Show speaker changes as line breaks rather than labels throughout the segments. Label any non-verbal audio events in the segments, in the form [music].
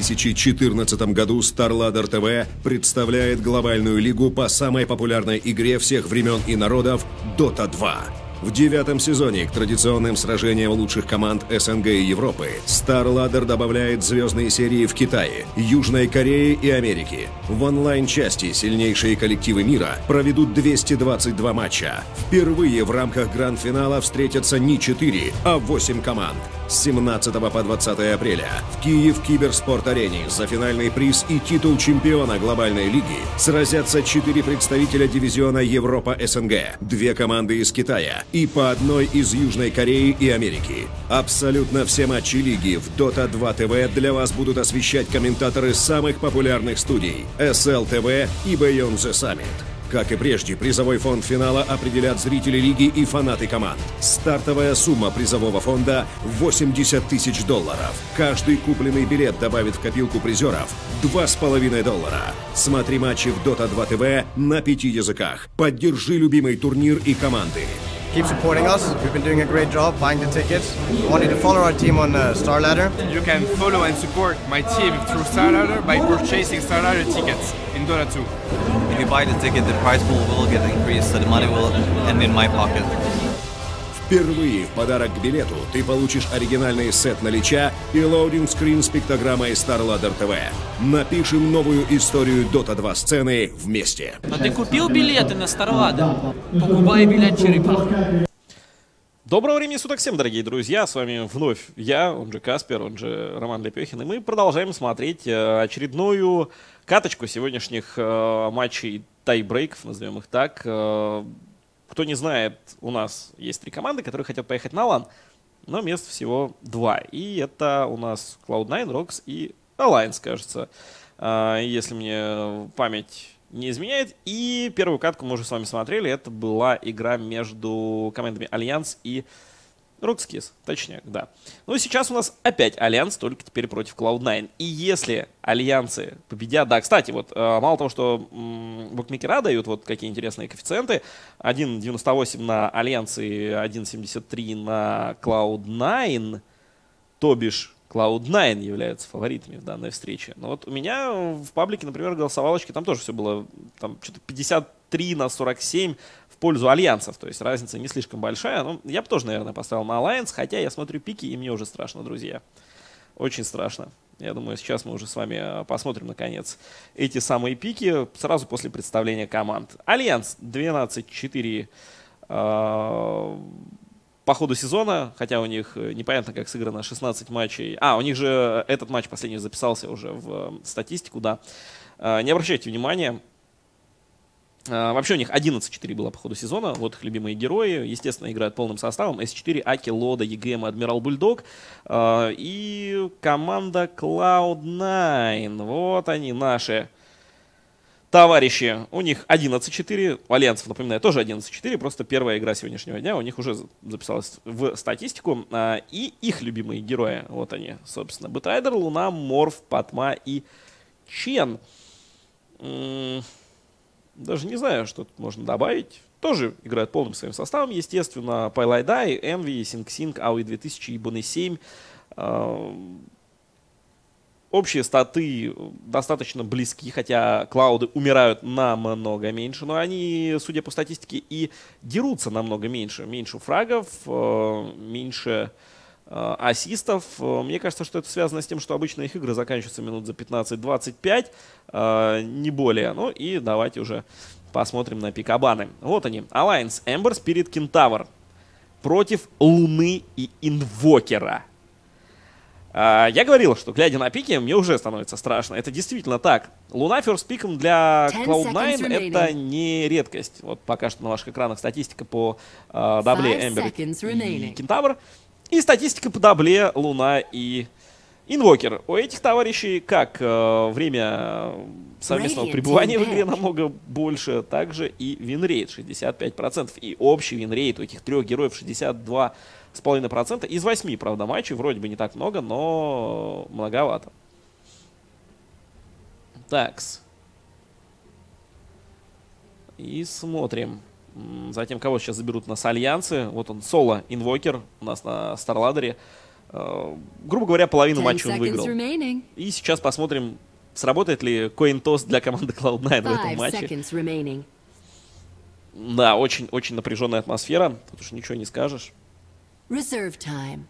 2014 году StarLadder TV представляет глобальную лигу по самой популярной игре всех времен и народов Dota 2. В девятом сезоне к традиционным сражениям лучших команд СНГ и Европы StarLadder добавляет звездные серии в Китае, Южной Корее и Америке. В онлайн-части сильнейшие коллективы мира проведут 222 матча. Впервые в рамках гранд-финала встретятся не 4, а 8 команд. С 17 по 20 апреля в Киев Киберспорт-арене за финальный приз и титул чемпиона глобальной лиги сразятся четыре представителя дивизиона Европа-СНГ, две команды из Китая и по одной из Южной Кореи и Америки. Абсолютно все матчи лиги в Dota 2 TV для вас будут освещать комментаторы самых популярных студий SL TV и Beyond the Summit. Как и прежде, призовой фонд финала определят зрители лиги и фанаты команд. Стартовая сумма призового фонда – 80 тысяч долларов. Каждый купленный билет добавит в копилку призеров 2,5 доллара. Смотри матчи в Dota 2 TV на пяти языках. Поддержи любимый турнир и команды.
Keep supporting us. We've been doing a great job buying the tickets. I Want you to follow our team on uh, StarLadder.
You can follow and support my team through StarLadder by purchasing StarLadder tickets in Dota 2.
If you buy the ticket, the price pool will get increased, so the money will end in my pocket.
Впервые в подарок к билету ты получишь оригинальный сет налича и лоудинг-скрин с пиктограммой StarLadder TV. Напишем новую историю Dota 2 сцены вместе.
А ты купил билеты на Старлада? Покупай билет черепаха.
Доброго времени суток всем, дорогие друзья! С вами вновь я, он же Каспер, он же Роман Лепехин, и мы продолжаем смотреть э, очередную каточку сегодняшних э, матчей тайбрейков, назовем их так. Кто не знает, у нас есть три команды, которые хотят поехать на лан, но мест всего два. И это у нас Cloud9, Rocks и Alliance, кажется, если мне память не изменяет. И первую катку мы уже с вами смотрели. Это была игра между командами Альянс и RoX.KIS, точнее, да. Ну и сейчас у нас опять Альянс, только теперь против Cloud9. И если Альянсы победят... Да, кстати, вот э, мало того, что букмекера дают вот какие интересные коэффициенты. 1.98 на Альянсы и 1.73 на Cloud9, то бишь Cloud9 являются фаворитами в данной встрече. Но вот у меня в паблике, например, голосовалочки, там тоже все было там что-то 53 на 47 в пользу альянсов. То есть разница не слишком большая. Но я бы тоже, наверное, поставил на Alliance, хотя я смотрю пики, и мне уже страшно, друзья. Очень страшно. Я думаю, сейчас мы уже с вами посмотрим, наконец, эти самые пики сразу после представления команд. Альянс 12-4 по ходу сезона, хотя у них э, непонятно, как сыграно 16 матчей. А, у них же этот матч последний записался уже в э, статистику, да. Э, не обращайте внимания. Вообще у них 11-4 было по ходу сезона. Вот их любимые герои. Естественно, играют полным составом. S4, Аки, Лода, ЕГМ, Адмирал Бульдог. И команда Cloud9. Вот они, наши товарищи, у них 11-4, у Альянсов, напоминаю, тоже 11-4, просто первая игра сегодняшнего дня у них уже записалась в статистику. А, и их любимые герои, вот они, собственно, Бэтрайдер, Луна, Морф, Патма и Чен. Даже не знаю, что тут можно добавить. Тоже играют полным своим составом, естественно. pieliedie, Envy, SingSing, Aui_2000 и bOne7 общие статы достаточно близки, хотя клауды умирают намного меньше, но они, судя по статистике, и дерутся намного меньше. Меньше фрагов, э, меньше э, ассистов. Мне кажется, что это связано с тем, что обычно их игры заканчиваются минут за 15-25, э, не более. Ну и давайте уже посмотрим на пикабаны. Вот они. Alliance, Ember, Spirit, Kentaur против Луны и Инвокера. Я говорил, что глядя на пики, мне уже становится страшно. Это действительно так. Луна ферст пиком для Cloud9 это не редкость. Вот пока что на ваших экранах статистика по э, дабле Эмбер и Кентавр. И статистика по дабле Луна и Инвокер. У этих товарищей как э, время совместного пребывания в игре намного больше, также и winrate 65%. И общий winrate у этих трех героев 62% с половиной процента. Из восьми, правда, матчей. Вроде бы не так много, но многовато. Такс. И смотрим. Затем, кого сейчас заберут на Альянсы. Вот он, Соло Инвокер у нас на Старладере. Э, грубо говоря, половину матча он выиграл. И сейчас посмотрим, сработает ли коин-тос для команды Cloud9 в этом матче. Да, очень, очень напряженная атмосфера. Тут уж ничего не скажешь.
Reserve time.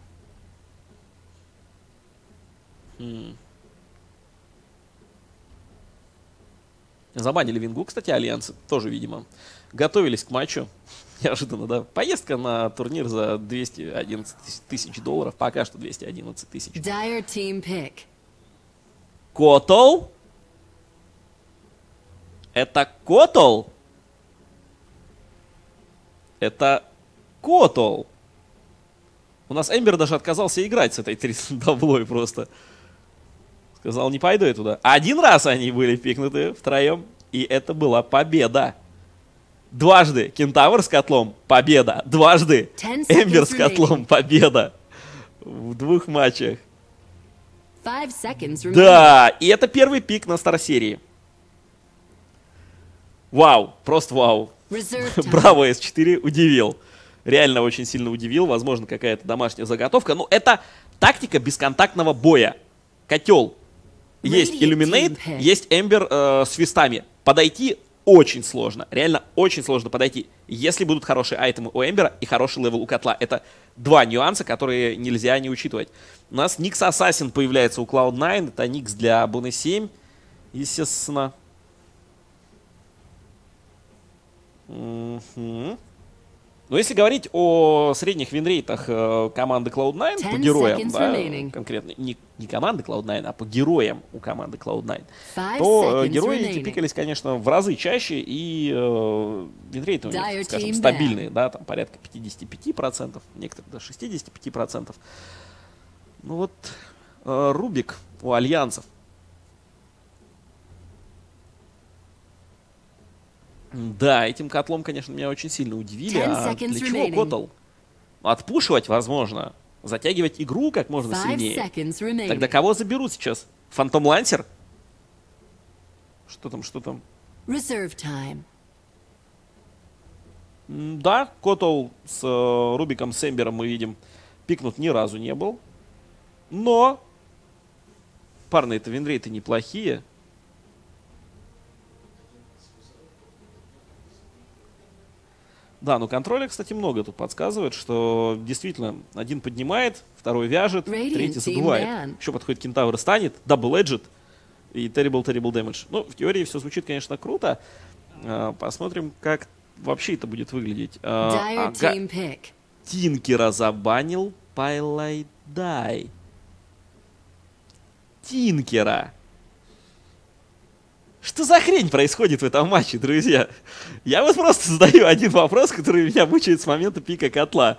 Забанили Вингу, кстати, Альянсы тоже, видимо. Готовились к матчу. [laughs] Неожиданно, да. Поездка на турнир за 211 тысяч долларов. Пока что 211 тысяч. Котл? Это Котл? Это Котл. У нас Эмбер даже отказался играть с этой 30 даблой [laughs] просто. Сказал, не пойду я туда. Один раз они были пикнуты втроем, и это была победа. Дважды Кентавр с котлом – победа. Дважды Эмбер с котлом – победа. В двух матчах. Да, и это первый пик на стар-серии. Вау, просто вау. [laughs] Браво, S4 удивил. Реально очень сильно удивил. Возможно, какая-то домашняя заготовка. Но это тактика бесконтактного боя. Котл. Есть Illuminate,
pick.
есть Эмбер э, с свистами. Подойти очень сложно. Реально очень сложно подойти. Если будут хорошие айтемы у Эмбера и хороший level у котла. Это два нюанса, которые нельзя не учитывать. У нас Nyx Assassin появляется у Cloud9. Это Никс для bOne7. Естественно. Мгм. Но если говорить о средних винрейтах э, команды Cloud9 по героям, да, конкретно не, не команды Cloud9, а по героям у команды Cloud9,
Five
то э, герои эти пикались, конечно, в разы чаще, и э, винрейты у них, скажем, стабильные, да, там порядка 55%, некоторые до 65%. Ну вот, э, Рубик у альянсов. Да, этим котлом, конечно, меня очень сильно удивили. А для чего
remaining.
котл? Отпушивать, возможно. Затягивать игру как можно сильнее. Тогда кого заберут сейчас? Фантом Лансер? Что там, что там?
Reserve time.
М, Да, Котл с э, Рубиком Сэмбером мы видим. Пикнут ни разу не был. Но парные-то винрейты неплохие. Да, но контроля, кстати, много тут подсказывает, что действительно один поднимает, второй вяжет,
Radiant
третий задувает.
Man.
Еще подходит кентавр и станит, double edge ит и terrible, terrible damage. Ну, в теории все звучит, конечно, круто. А, Посмотрим, как вообще это будет выглядеть. А, ага.
pick.
Тинкера забанил pieliedie. Тинкера. Что за хрень происходит в этом матче, друзья? Я вот просто задаю один вопрос, который меня мучает с момента пика котла.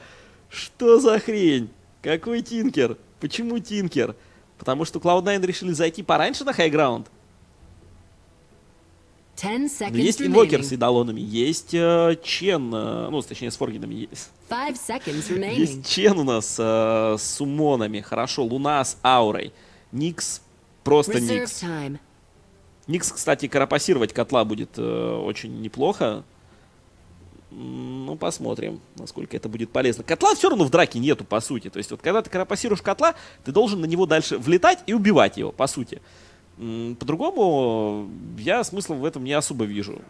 Что за хрень? Какой Тинкер? Почему Тинкер? Потому что Cloud9 решили зайти пораньше на хайграунд? Ну, есть инвокер с идолонами, есть э, Чен, э, ну, точнее, с форгинами есть. [laughs] Есть. Чен у нас э, с сумонами. Хорошо, Луна с аурой. Никс просто
Reserve
Никс.
time.
Никс, кстати, карапасировать котла будет э, очень неплохо. Ну, посмотрим, насколько это будет полезно. Котла все равно в драке нету, по сути. То есть, вот когда ты карапасируешь котла, ты должен на него дальше влетать и убивать его, по сути. По-другому я смысла в этом не особо вижу.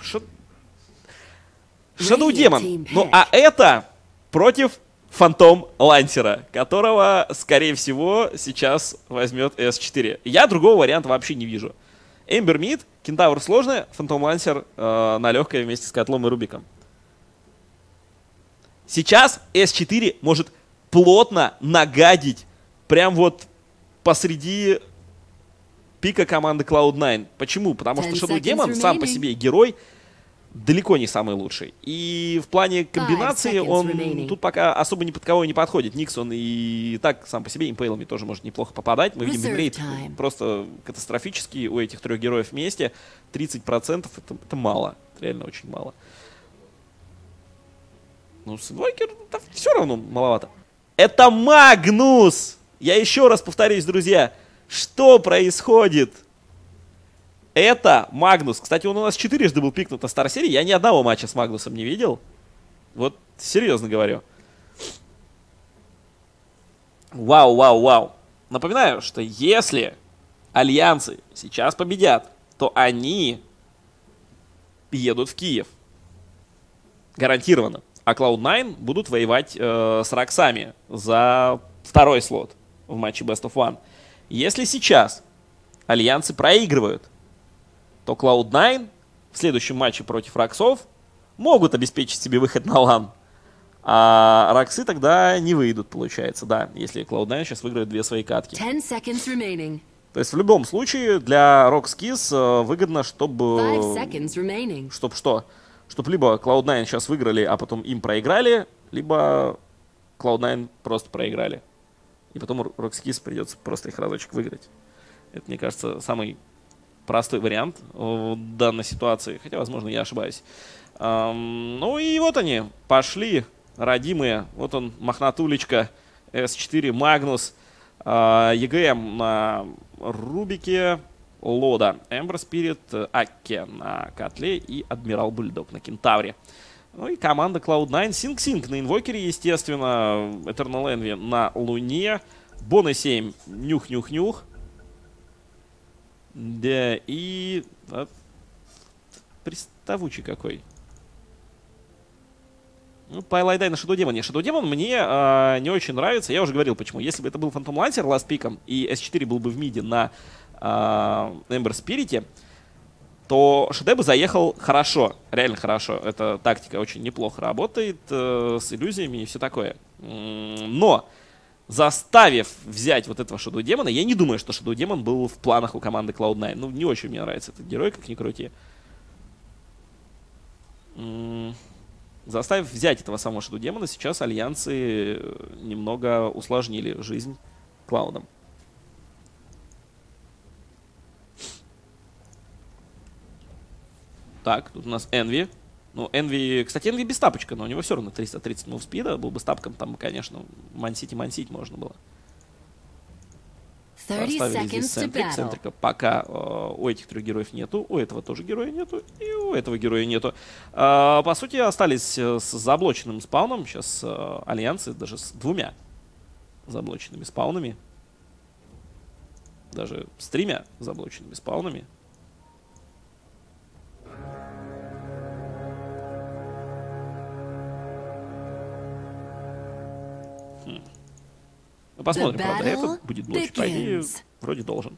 Ша- Shadow.
Team
Ну, а это против Фантом Лансера, которого, скорее всего, сейчас возьмет S4. Я другого варианта вообще не вижу. Эмбер Мид, Кентавр сложный, Фантом Лансер э, на легкое вместе с Котлом и Рубиком. Сейчас S4 может плотно нагадить прям вот посреди пика команды Cloud9. Почему? Потому что Shadow Demon сам по себе герой далеко не самый лучший. И в плане комбинации
seconds
он
remaining.
тут пока особо ни под кого не подходит. Никс он и так сам по себе импейлами тоже может неплохо попадать. Мы видим
time.
просто катастрофический у этих трех героев вместе. 30% это, это мало. Это реально очень мало. Ну, с Инвокер все равно маловато. Это Магнус! Я еще раз повторюсь, друзья. Что происходит? Это Магнус. Кстати, он у нас четырежды был пикнут на Стар серии. Я ни одного матча с Магнусом не видел. Вот серьезно говорю. Вау, вау, вау. Напоминаю, что если альянсы сейчас победят, то они едут в Киев. Гарантированно. А Cloud9 будут воевать э, с Роксами за второй слот в матче Best of One. Если сейчас альянсы проигрывают, то Cloud9 в следующем матче против Роксов могут обеспечить себе выход на лан. А Роксы тогда не выйдут, получается, да, если Cloud9 сейчас выиграет две свои катки.
10 seconds remaining.
То есть в любом случае для Rockskis э, выгодно, чтобы...
5 seconds remaining.
Чтоб что? Чтоб либо Cloud9 сейчас выиграли, а потом им проиграли, либо Cloud9 просто проиграли. И потом Rockskis придется просто их разочек выиграть. Это, мне кажется, самый простой вариант в данной ситуации. Хотя, возможно, я ошибаюсь. Ам, ну и вот они, пошли, родимые. Вот он, Мохнатулечка, S4, Магнус, а, ЕГМ на Рубике, Лода, Эмбер Спирит, Акке на Котле и Адмирал Бульдог на Кентавре. Ну и команда Cloud9, Синг Синг на Инвокере, естественно, Eternal Envy на Луне, Боны 7, Нюх-Нюх-Нюх. Да, и... а, приставучий какой. Ну, Пайлайдай на Shadow Demon. Shadow Demon мне а, не очень нравится. Я уже говорил, почему. Если бы это был Phantom Lancer ласт пиком, и S4 был бы в миде на а, Ember Spirit, то ШД бы заехал хорошо, реально хорошо. Эта тактика очень неплохо работает э, с иллюзиями и все такое. Но заставив взять вот этого Shadow Демона, я не думаю, что Shadow Демон был в планах у команды Cloud9. Ну, не очень мне нравится этот герой, как ни крути. Заставив взять этого самого Shadow Демона, сейчас альянсы э, немного усложнили жизнь Клаудам. Так, тут у нас Энви. Ну, Энви, кстати, Энви без тапочка, но у него все равно 330 мув спида. Был бы с тапком, там, конечно, мансить и мансить можно было.
30
Поставили здесь центрик. Центрика пока э, у этих трех героев нету, у этого тоже героя нету, и у этого героя нету. А, по сути, остались э, с заблоченным спауном. Сейчас э, альянсы даже с двумя заблоченными спаунами. Даже с тремя заблоченными спаунами. Ну, посмотрим, правда, этот будет блочить. По идее, вроде должен.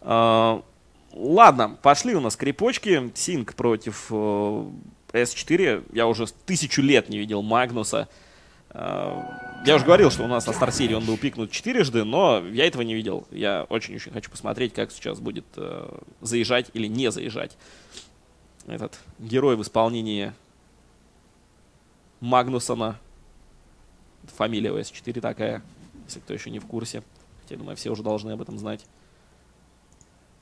А, ладно, пошли у нас крепочки. Синг против э, S4. Я уже тысячу лет не видел Магнуса. А, я уже говорил, что у нас на Стар-серии он был пикнут четырежды, но я этого не видел. Я очень-очень хочу посмотреть, как сейчас будет э, заезжать или не заезжать этот герой в исполнении Магнусона. Фамилия у S4 такая, если кто еще не в курсе. Хотя, я думаю, все уже должны об этом знать.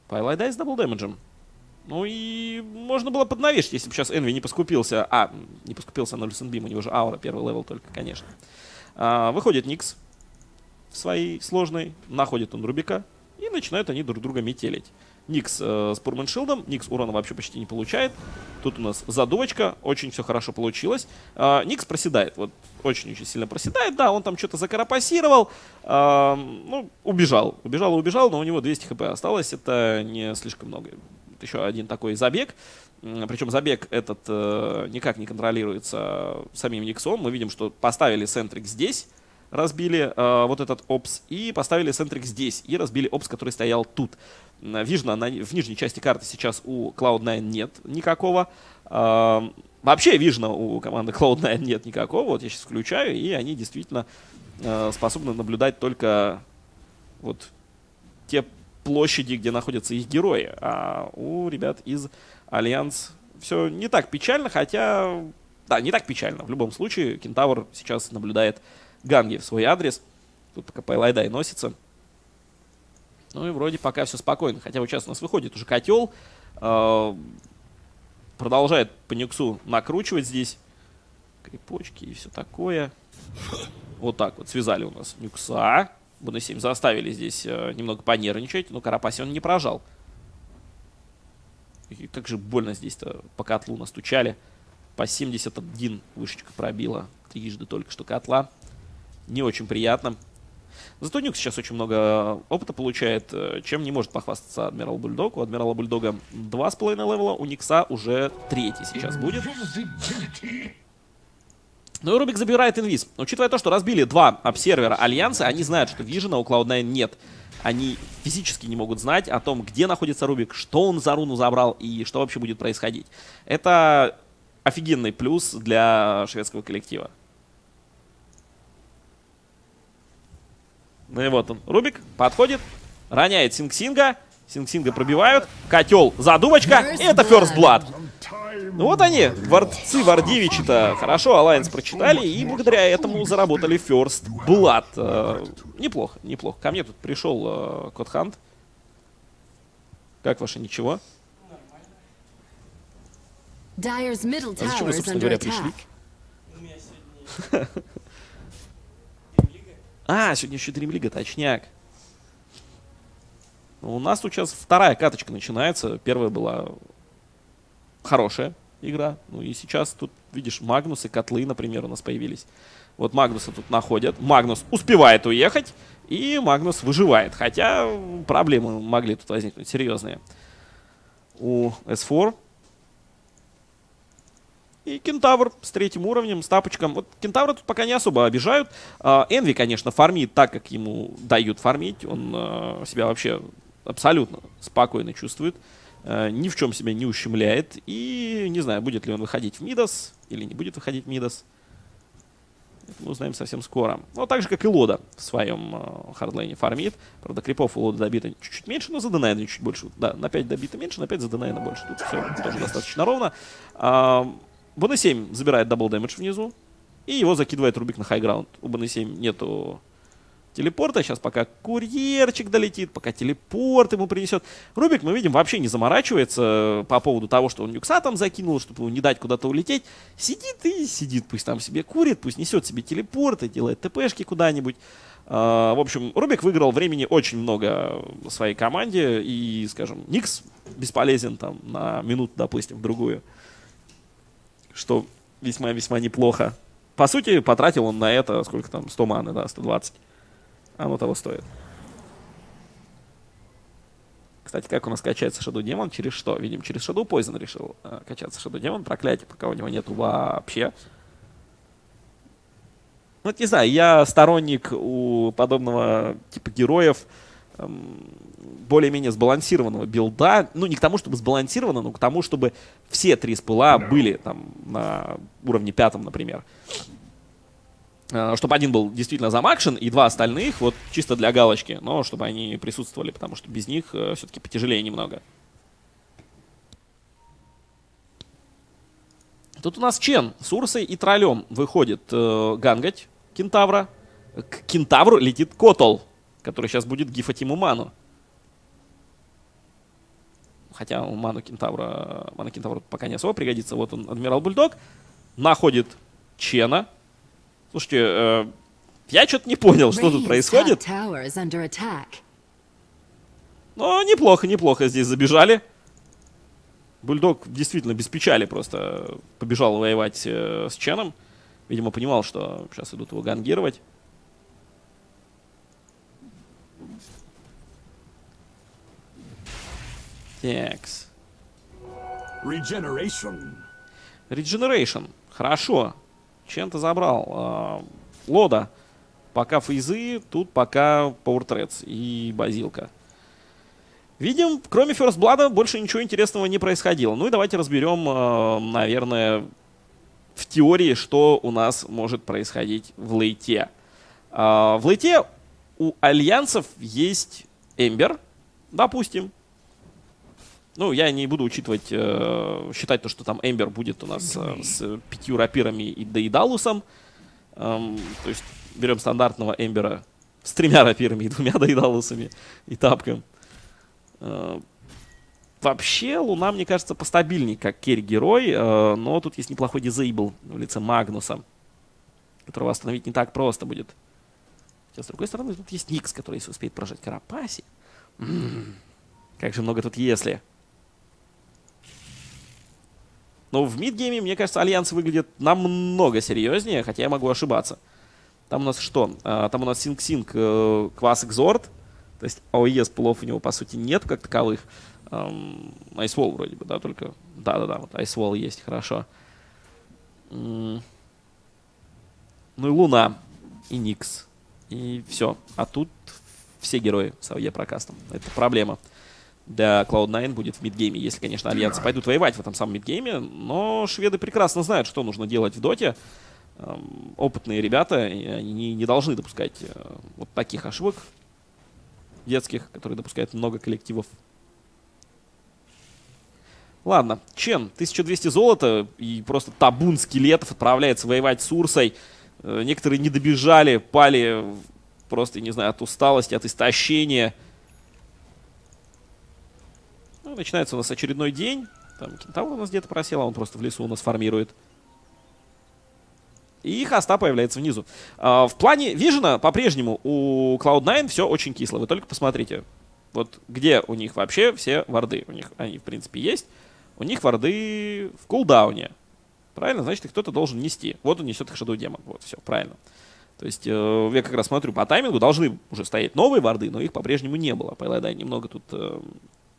pieliedie с double damage ем. Ну и можно было поднавесить, если бы сейчас Envy не поскупился. А, не поскупился на Lucent Beam, у него же аура, первый level только, конечно. А, выходит Никс в своей сложной, находит он Рубика, и начинают они друг друга метелить. Никс э, с Пурманшилдом, Никс урона вообще почти не получает. Тут у нас задувочка, очень все хорошо получилось. А, Никс проседает, вот очень-очень сильно проседает, да, он там что-то закарапасировал, а, ну, убежал, убежал и убежал, но у него 200 хп осталось, это не слишком много. Еще один такой забег, причем забег этот э, никак не контролируется самим Никсом, мы видим, что поставили центрик здесь, разбили э, вот этот обс и поставили сентрик здесь и разбили обс, который стоял тут. М, vision а, на, в нижней части карты сейчас у Cloud9 нет никакого. А, вообще vision а у команды Cloud9 нет никакого. Вот я сейчас включаю, и они действительно э, способны наблюдать только вот те площади, где находятся их герои. А у ребят из Альянс все не так печально, хотя... Да, не так печально. В любом случае, Кентавр сейчас наблюдает Ганги в свой адрес. Тут пока Пайлайдай носится. Ну и вроде пока все спокойно. Хотя вот сейчас у нас выходит уже котел. э, продолжает по Нюксу накручивать здесь. Крепочки и все такое. Вот так вот связали у нас Нюкса. БН7 заставили здесь э, немного понервничать. Но Карапаси он не прожал. И как же больно здесь-то по котлу настучали. По 71 вышечка пробила. Трижды только что котла. Не очень приятно. Зато Нюк сейчас очень много опыта получает, э, чем не может похвастаться Адмирал Бульдог. У Адмирала Бульдога 2,5 левела, у Никса уже третий сейчас будет. Ну и Рубик забирает инвиз. Учитывая то, что разбили два обсервера Альянса, они знают, что Вижена у Cloud9 нет. Они физически не могут знать о том, где находится Рубик, что он за руну забрал и что вообще будет происходить. Это офигенный плюс для шведского коллектива. Ну и вот он. Рубик подходит, роняет Синг-Синга. Синг-Синга пробивают. Котел, задумочка. И это First Blood. Ну вот они, дворцы Вардивичи-то хорошо Alliance прочитали и благодаря этому заработали First Blood. Э, неплохо, неплохо. Ко мне тут пришел э, Кот Хант. Как ваше ничего? А зачем вы, собственно говоря, пришли? [laughs] А, сегодня еще Дримлига, точняк. Ну, У нас тут сейчас вторая каточка начинается. Первая была хорошая игра. Ну и сейчас тут, видишь, Магнус и котлы, например, у нас появились. Вот Магнуса тут находят. Магнус успевает уехать, и Магнус выживает. Хотя проблемы могли тут возникнуть серьезные. У S4 и Кентавр с третьим уровнем, с тапочком. Вот Кентавра тут пока не особо обижают. А, Энви, конечно, фармит так, как ему дают фармить. Он а, себя вообще абсолютно спокойно чувствует. а, Ни в чем себя не ущемляет. И не знаю, будет ли он выходить в Мидас или не будет выходить в Мидас. Это мы узнаем совсем скоро. Ну, так же, как и Лода в своем э, хардлейне фармит. Правда, крипов у Лода добито чуть-чуть меньше, но заденаено чуть больше. Да, на 5 добито меньше, на 5 заденаено больше. Тут все тоже достаточно ровно. А, bOne7 забирает double damage внизу. И его закидывает Рубик на high ground. У bOne7 нету телепорта. Сейчас пока курьерчик долетит, пока телепорт ему принесет. Рубик, мы видим, вообще не заморачивается по поводу того, что он никса там закинул, чтобы ему не дать куда-то улететь. Сидит и сидит, пусть там себе курит, пусть несет себе телепорты, делает ТПшки куда-нибудь. А, в общем, Рубик выиграл времени очень много своей команде. И, скажем, Никс бесполезен там на минуту, допустим, в другую. Что весьма-весьма неплохо. По сути, потратил он на это, сколько там, 100 маны, да, 120. Оно того стоит. Кстати, как у нас качается Shadow Demon? Через что? Видим, через Shadow Poison решил э, качаться Shadow Demon. Проклятие, пока у него нету вообще. Ну, вот не знаю, я сторонник у подобного типа героев более-менее сбалансированного билда. Ну, не к тому, чтобы сбалансировано, но к тому, чтобы все три спыла были там на уровне пятом, например. Э, Чтобы один был действительно замакшен, и два остальных вот чисто для галочки, но чтобы они присутствовали, потому что без них э, все-таки потяжелее немного. Тут у нас Чен с Урсой и Троллем выходит э, гангать кентавра. К кентавру летит Котол, который сейчас будет гифать ему ману. Хотя у ману кентавра, мана кентавра пока не особо пригодится. Вот он, адмирал Бульдог, находит Чена. Слушайте, э, я что-то не понял, что тут происходит. Но неплохо, неплохо здесь забежали. Бульдог действительно без печали просто побежал воевать э, с Ченом. Видимо, понимал, что сейчас идут его гангировать. Такс.
Regeneration.
Regeneration. Хорошо. Чен-то забрал. А, Лода. Пока фейзы, тут пока Power и Базилка. Видим, кроме First Blood больше ничего интересного не происходило. Ну и давайте разберем, э, наверное, в теории, что у нас может происходить в лейте. А, В лейте у альянсов есть Эмбер, допустим. Ну, я не буду учитывать, э, считать то, что там Эмбер будет у нас э, с пятью рапирами и Дейдалусом. Эм, то есть берем стандартного Эмбера с тремя рапирами и двумя Дейдалусами и тапком. Э, Вообще, Луна, мне кажется, постабильнее, как carry-герой, э, но тут есть неплохой disable в лице Магнуса, которого остановить не так просто будет. Хотя, с другой стороны, тут есть Никс, который, если успеет прожать Carapace. М, Как же много тут если. Но в мидгейме, мне кажется, Альянс выглядит намного серьезнее, хотя я могу ошибаться. Там у нас что? А, там у нас Синг-Синг э, Quas Exort. То есть AoE плов у него, по сути, нет как таковых. Ice Wall вроде бы, да, только... Да-да-да, вот Ice Wall есть, хорошо. Ну и Луна, и Никс, и все. А тут все герои с AoE прокастом. Это проблема для Cloud9 будет в мидгейме, если, конечно, альянсы пойдут воевать в этом самом мидгейме. Но шведы прекрасно знают, что нужно делать в доте. Эм, Опытные ребята, они не должны допускать э, вот таких ошибок детских, которые допускают много коллективов. Ладно, Чен, 1200 золота и просто табун скелетов отправляется воевать с Урсой. Э, Некоторые не добежали, пали просто, не знаю, от усталости, от истощения. Ну, начинается у нас очередной день. Там кентавр у нас где-то просел, а он просто в лесу у нас формирует. И хоста появляется внизу. А, в плане Вижена по-прежнему у Cloud9 все очень кисло. Вы только посмотрите. Вот где у них вообще все варды. У них они, в принципе, есть. У них варды в кулдауне. Правильно? Значит, их кто-то должен нести. Вот он несет их Shadow Demon. Вот, все, правильно. То есть, э, я как раз смотрю по таймингу, должны уже стоять новые варды, но их по-прежнему не было. Пайлайдай немного тут э,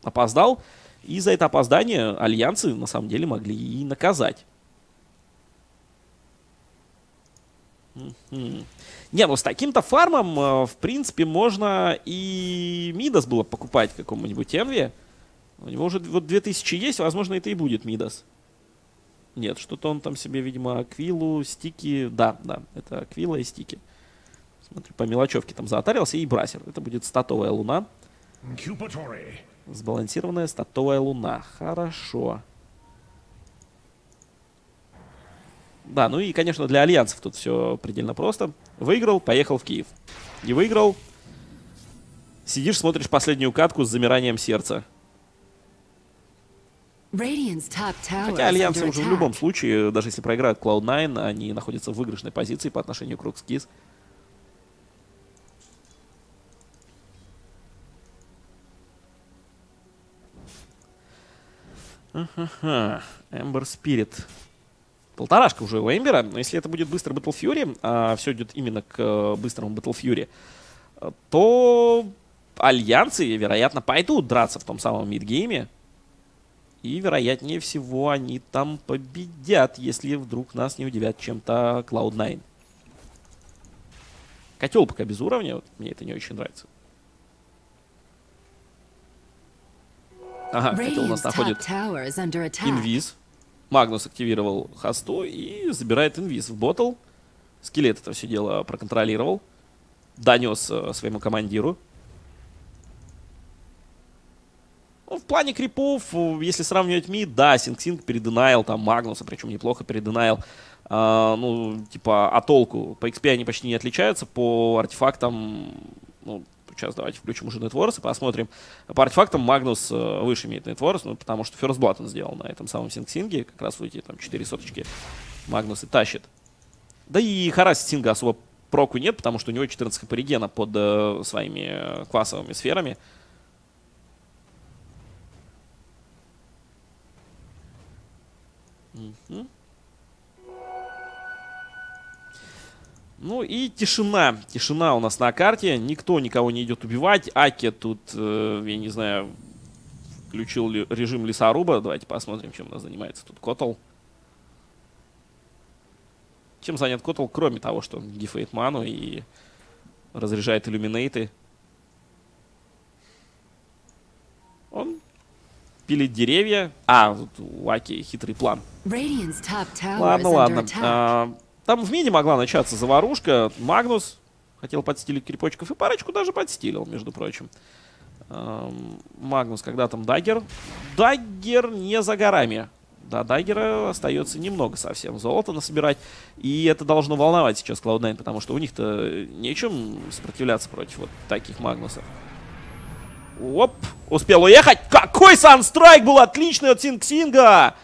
опоздал. И за это опоздание альянсы, на самом деле, могли и наказать. Не, ну с таким-то фармом, э, в принципе, можно и Мидас было покупать какому-нибудь Энви. У него уже вот 2000 есть, возможно, это и будет Мидас. Нет, что-то он там себе, видимо, Аквилу, стики... Да, да, это Аквила и стики. Смотрю, по мелочевке там заотарился. И Брасер. Это будет статовая луна. Сбалансированная статовая луна. Хорошо. Да, ну и, конечно, для альянсов тут все предельно просто. Выиграл, поехал в Киев. Не выиграл. Сидишь, смотришь последнюю катку с замиранием сердца. Хотя альянсы уже в любом случае, даже если проиграют Cloud9, они находятся в выигрышной позиции по отношению к Рукскиз. Ага, Эмбер Спирит. Полторашка уже у Эмбера, но если это будет быстрый Battle Fury, а все идет именно к э, быстрому Battle Fury, э, то альянсы, вероятно, пойдут драться в том самом мидгейме. И, вероятнее всего, они там победят, если вдруг нас не удивят чем-то Cloud9. Котел пока без уровня, вот мне это не очень нравится. Ага, котел у нас находит инвиз. Магнус активировал хосту и забирает инвиз в bottle. Скелет это все дело проконтролировал. Донес э, своему командиру. Ну, в плане крипов, э, если сравнивать мид, да, Синг-Синг переденайл там Магнуса, причем неплохо переденайл. А, ну, типа, а толку? По XP они почти не отличаются, по артефактам, ну, сейчас давайте включим уже Netwars и посмотрим. По артефактам Магнус э, выше имеет Netwars, ну, потому что First Blood он сделал на этом самом Синг-Синге, как раз в эти там 4 соточки Магнус и тащит. Да и Хараси Синга особо проку нет, потому что у него 14 хп регена под э, своими э, классовыми сферами. Мгм. Ну и тишина. Тишина у нас на карте. Никто никого не идет убивать. Аки тут, э, я не знаю, включил ли режим лесоруба. Давайте посмотрим, чем у нас занимается тут Котл. Чем занят Котл, кроме того, что он гифает ману и разряжает иллюминейты. Он пилит деревья. А, вот у Аки хитрый план. Ладно, ладно. Там в миде могла начаться заварушка. Магнус хотел подстилить крипочков и парочку даже подстилил, между прочим. Ам, Магнус, когда там даггер? Даггер не за горами. До даггера остается немного совсем золота насобирать. И это должно волновать сейчас Cloud9, потому что у них-то нечем сопротивляться против вот таких Магнусов. Оп, успел уехать. Какой Sun Strike был отличный от Синг-Синга!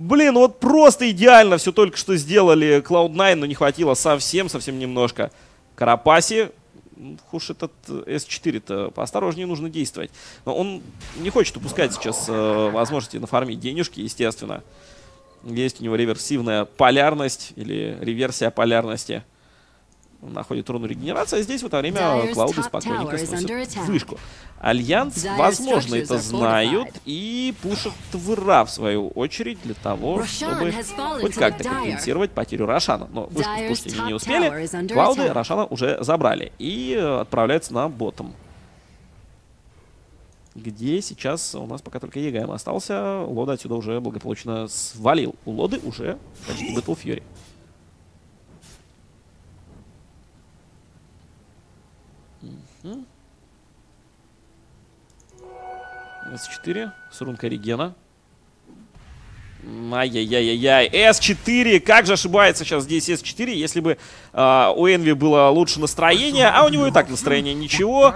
Блин, вот просто идеально все только что сделали Cloud9, но не хватило совсем-совсем немножко. Карапаси, м, уж этот э, S4-то поосторожнее нужно действовать. Но он не хочет упускать сейчас э, возможности нафармить денежки, естественно. Есть у него реверсивная полярность или реверсия полярности. Находит руну регенерации, а здесь в это время Клауды спокойненько сносят вышку. Альянс, возможно, это знают и пушат Твера, в свою очередь, для того, чтобы хоть как-то компенсировать потерю Рошана. Но вышку
Dyer's
пушить они не успели. Клауды. Рошана уже забрали и э, отправляются на ботом. Где сейчас у нас пока только ЕГМ остался. Лода отсюда уже благополучно свалил. У Лоды уже почти Battle Fury. С4 с рункой регена. Ай-яй-яй-яй-яй. С4. Как же ошибается сейчас здесь С4, если бы а, у Энви было лучше настроение, а у него и так настроение ничего.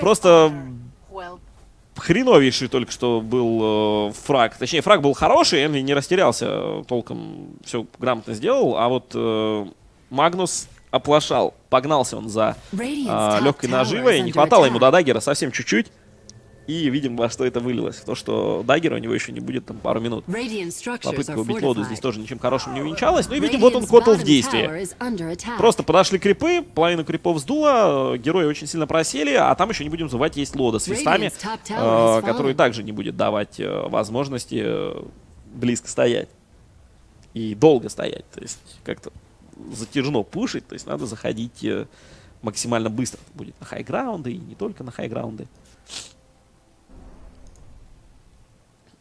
Просто хреновейший только что был э, фраг. Точнее, фраг был хороший, Энви не растерялся, э, толком все грамотно сделал, а вот э, Магнус оплошал. Погнался он за а, легкой наживой. Не хватало ему до даггера совсем чуть-чуть. И видим, во что это вылилось. То, что даггера у него еще не будет там пару минут. Попытка убить Лоду здесь тоже ничем хорошим не увенчалась. Ну и видим, вот он котл в действии. Просто подошли крипы, половину крипов сдуло, герои очень сильно просели, а там еще не будем забывать, есть Лода с
tower
э, который также не будет давать э, возможности э, близко стоять. И долго стоять. То есть как-то затяжно пушить, то есть надо заходить э, максимально быстро. Будет на хайграунды и не только на хайграунды.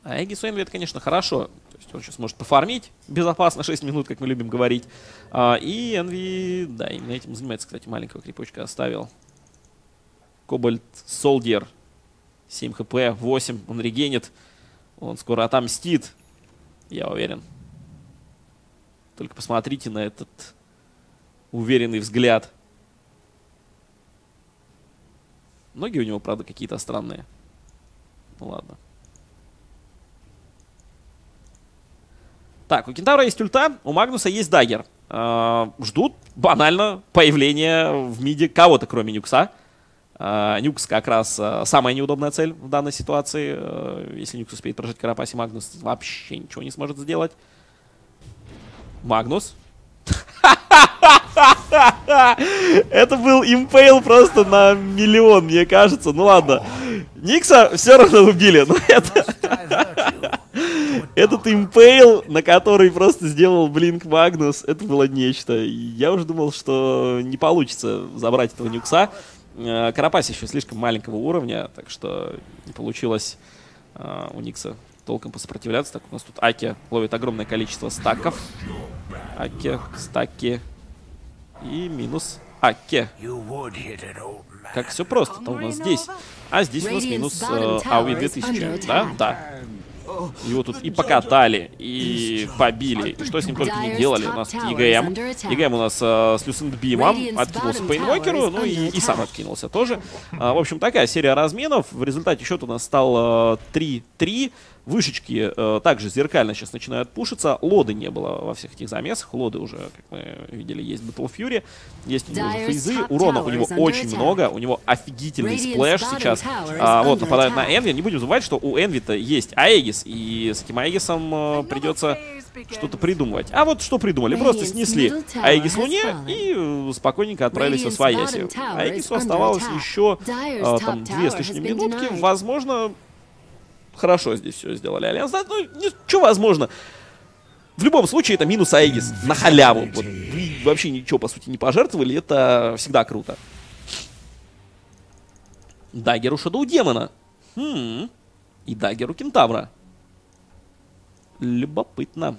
А Эгис Энви это, конечно, хорошо. То есть он сейчас может пофармить безопасно 6 минут, как мы любим говорить. А, и Энви, да, именно этим занимается, кстати, маленького крипочка оставил. Кобальт Солдер. 7 хп, 8, он регенит. Он скоро отомстит, я уверен. Только посмотрите на этот уверенный взгляд. Ноги у него, правда, какие-то странные. Ну ладно. Так, у Кентавра есть ульта, у Магнуса есть дагер. А, ждут банально появления в миде кого-то, кроме Никса. А, Никс как раз а, самая неудобная цель в данной ситуации. Если Никс успеет прожать Carapace, Магнус вообще ничего не сможет сделать. Магнус. [laughs] Это был импейл просто на миллион, мне кажется. Ну ладно. Никса все равно убили, но это... [laughs] Этот импейл, на который просто сделал Блинк Магнус, это было нечто. Я уже думал, что не получится забрать этого нюкса. Э, Карапас еще слишком маленького уровня, так что не получилось э, у Никса толком посопротивляться. Так, у нас тут Akke ловит огромное количество стаков. Akke, стаки и минус Akke. Как все просто-то у нас здесь. А здесь у нас минус э, Aui_2000. Да? Да. Его тут и покатали, и побили. И что с ним только не делали. У нас тут EGM. EGM у нас э, с Lucent Beam ом откинулся по инвокеру, ну и, и сам откинулся тоже. А, в общем, такая серия разменов. В результате счет у нас стал э, 3-3. Вышечки э, также зеркально сейчас начинают пушиться. Лоды не было во всех этих замесах. Лоды уже, как мы видели, есть Battle Fury. Есть у него уже фейзы. Урона у него очень много. У него офигительный сплэш сейчас. А, вот,
under
нападает на. Энви. Не будем забывать, что у Энви-то есть Aegis. И с этим Aegis ом э, придется что-то придумывать. А вот что придумали? Просто снесли
Aegis
Луне и э, спокойненько отправились восвояси.
Aegis у
оставалось еще э, там две с лишним минутки. Возможно, хорошо здесь все сделали Альянс. Ну, что возможно. В любом случае, это минус Aegis на халяву. Вот, вообще ничего, по сути, не пожертвовали. Это всегда круто. Дагер у Шадоу Демона. Хм. И Дагер у Кентавра. Любопытно.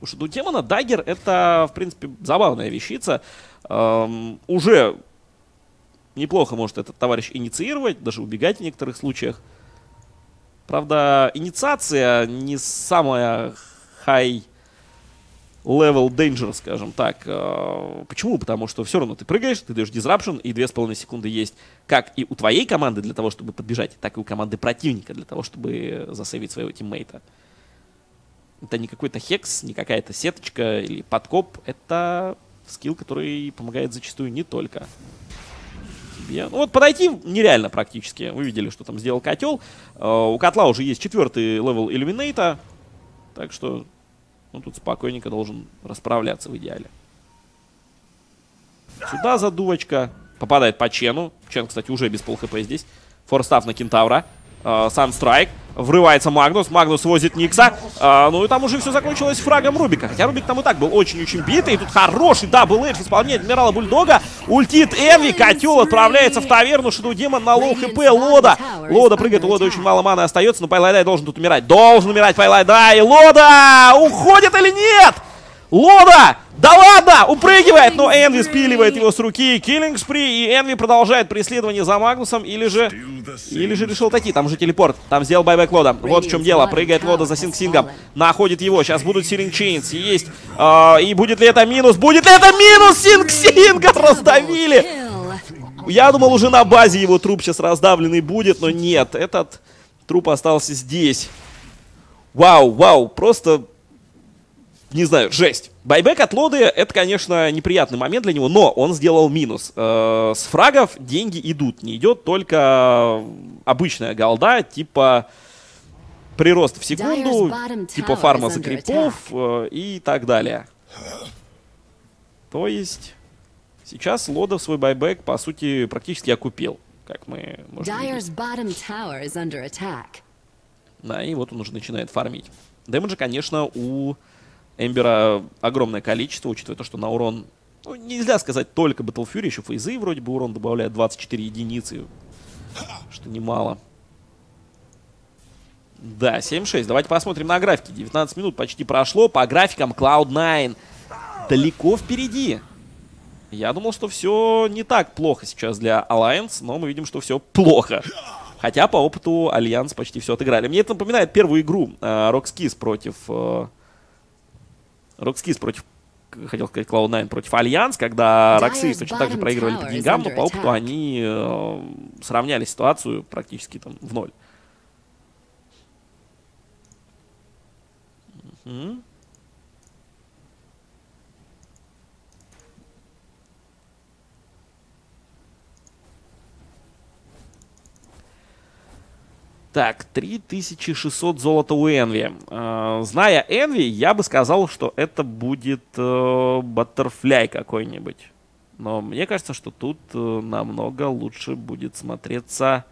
У Шадоу Демона Дагер это, в принципе, забавная вещица. Эм, уже неплохо может этот товарищ инициировать, даже убегать в некоторых случаях. Правда, инициация не самая high level danger, скажем так. Э, Почему? Потому что все равно ты прыгаешь, ты даешь disruption, и 2,5 секунды есть как и у твоей команды для того, чтобы подбежать, так и у команды противника для того, чтобы засейвить своего тиммейта. Это не какой-то хекс, не какая-то сеточка или подкоп. Это скилл, который помогает зачастую не только тебе. Ну вот подойти нереально практически. Вы видели, что там сделал котел. Э, У котла уже есть четвертый левел Illuminate а. Так что ну, тут спокойненько должен расправляться в идеале. Сюда задувочка. Попадает по Чену. Чен, кстати, уже без пол хп здесь. Force Staff на Кентавра. Sun Strike. Врывается Магнус. Магнус возит Никса. А, ну и там уже все закончилось фрагом Рубика. Хотя Рубик там и так был очень-очень битый. И тут хороший Double Edge исполняет Адмирала Бульдога. Ультит Энви. Котел отправляется в таверну. Shadow Demon на low хп. Лода. Лода прыгает. У Лода очень мало маны остается. Но PieLieDie должен тут умирать. Должен умирать PieLieDie. Лода уходит или нет? Лода! Да ладно! Упрыгивает, но Энви спиливает его с руки. Killing spree, и Энви продолжает преследование за Магнусом. Или же... Или же решил такие. Там же телепорт. Там сделал buyback Лода. Вот в чем дело. Прыгает Лода за Синг-Сингом. Находит его. Сейчас будут Searing Chains. Есть. А, и будет ли это минус? Будет ли это минус? Синг-Синга раздавили!
Kill.
Я думал, уже на базе его труп сейчас раздавленный будет, но нет. Этот труп остался здесь. Вау, вау, просто... Не знаю, жесть. Buyback от Лоды, это, конечно, неприятный момент для него, но он сделал минус. Э, с фрагов деньги идут. Не идет только обычная голда, типа прирост в секунду, типа фарма за крипов э, и так далее. То есть сейчас Лода свой байбек, по сути, практически окупил, как мы можем видеть. Да, и вот он уже начинает фармить. Дэмэджа, конечно, у Эмбера огромное количество, учитывая то, что на урон... Ну, нельзя сказать только Battle Fury, еще фейзы вроде бы урон добавляет 24 единицы, что немало. Да, 7-6. Давайте посмотрим на графики. 19 минут почти прошло. По графикам Cloud9 далеко впереди. Я думал, что все не так плохо сейчас для Alliance, но мы видим, что все плохо. Хотя по опыту Альянс почти все отыграли. Мне это напоминает первую игру э, RoX.KIS против... Э, RoX.KIS против... Хотел сказать Cloud9 против Альянс, когда Роксы точно так же проигрывали по деньгам, но по опыту они э, сравняли ситуацию практически там в ноль. Мгм. Так, 3600 золота у Энви. Э, зная Энви, я бы сказал, что это будет э, баттерфляй какой-нибудь. Но мне кажется, что тут э, намного лучше будет смотреться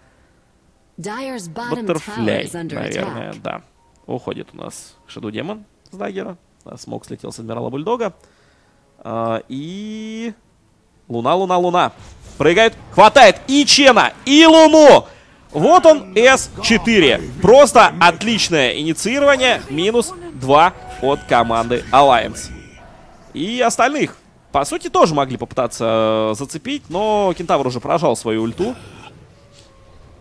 баттерфляй, наверное, да. Уходит у нас Шеду Демон с даггера. Да, Смог слетел с Адмирала Бульдога. А, и... Луна, Луна, Луна. Прыгает, хватает и Чена, и Луну. Вот он, С4. Просто отличное инициирование. Минус 2 от команды Alliance. И остальных, по сути, тоже могли попытаться э, зацепить, но Кентавр уже прожал свою ульту.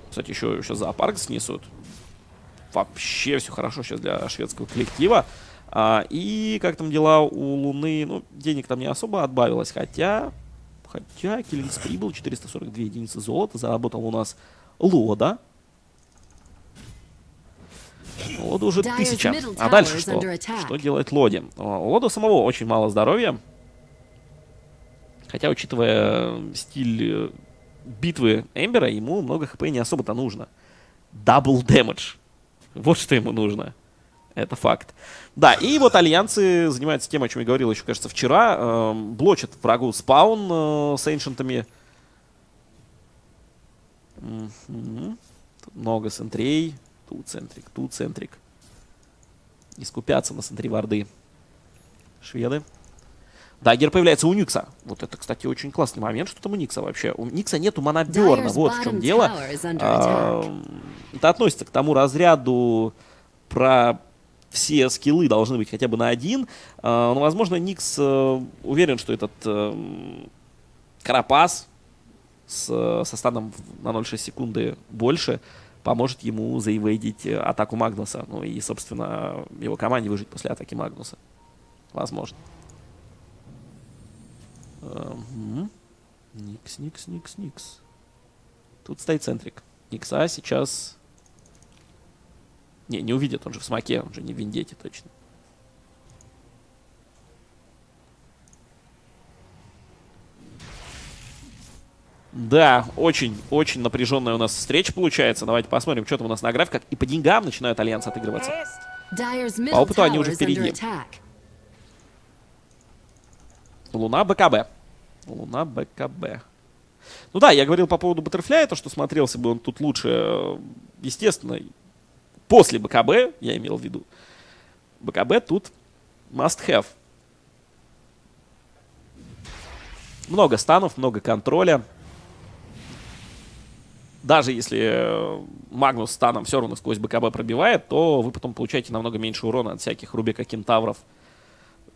Кстати, еще, еще зоопарк снесут. Вообще все хорошо сейчас для шведского коллектива. А, и как там дела у Луны? Ну, денег там не особо отбавилось, хотя... Хотя Киллинг Спри был 442 единицы золота. Заработал у нас Лода. Лода уже тысяча. А дальше что? Что делает Лоди? У Лода самого очень мало здоровья. Хотя, учитывая э, стиль э, битвы Эмбера, ему много HP не особо-то нужно. Double damage. Вот что ему нужно. Это факт. Да, и вот альянсы занимаются тем, о чем я говорил еще, кажется, вчера. Эм, блочат врагу spawn э, с эншентами. Тут много центрей. Тут центрик, тут центрик. Не скупятся на центре варды. Шведы. Даггер появляется у Никса. Вот это, кстати, очень классный момент, что там у Никса вообще. У Никса нету моноберна, вот в чем дело. А. Это относится к тому разряду про все скиллы должны быть хотя бы на один. А, Но, возможно, Никс э, уверен, что этот эм, Карапас с, со станом на 0,6 секунды больше поможет ему заивейдить э, атаку Магнуса. Ну и, собственно, его команде выжить после атаки Магнуса. Возможно. Эм, Никс, Никс, Никс, Никс. Тут стоит центрик. Никса сейчас... Не, не увидит, он же в смоке, он же не в виндете точно. Да, очень-очень напряженная у нас встреча получается. Давайте посмотрим, что там у нас на графиках. И по деньгам начинают альянсы отыгрываться.
Middle
опыту они уже впереди. Луна БКБ. Луна БКБ. Ну да, я говорил по поводу Баттерфляя, то, что смотрелся бы он тут лучше. Естественно, после БКБ, я имел в виду. БКБ тут must have. Много станов, много контроля. Даже если э, Магнус станом все равно сквозь БКБ пробивает, то вы потом получаете намного меньше урона от всяких Рубика Кентавров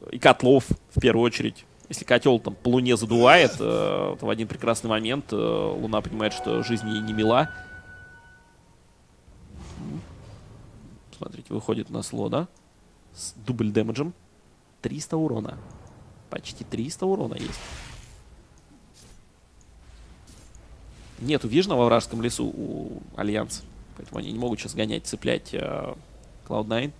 и котлов, в первую очередь. Если котел там по луне задувает, э, то в один прекрасный момент э, Луна понимает, что жизнь ей не мила. Смотрите, выходит на сло, да? С дубль дэмэджем. 300 урона. Почти 300 урона есть. Нету Вижна во вражеском лесу у Альянса. Поэтому они не могут сейчас гонять, цеплять э, Cloud9.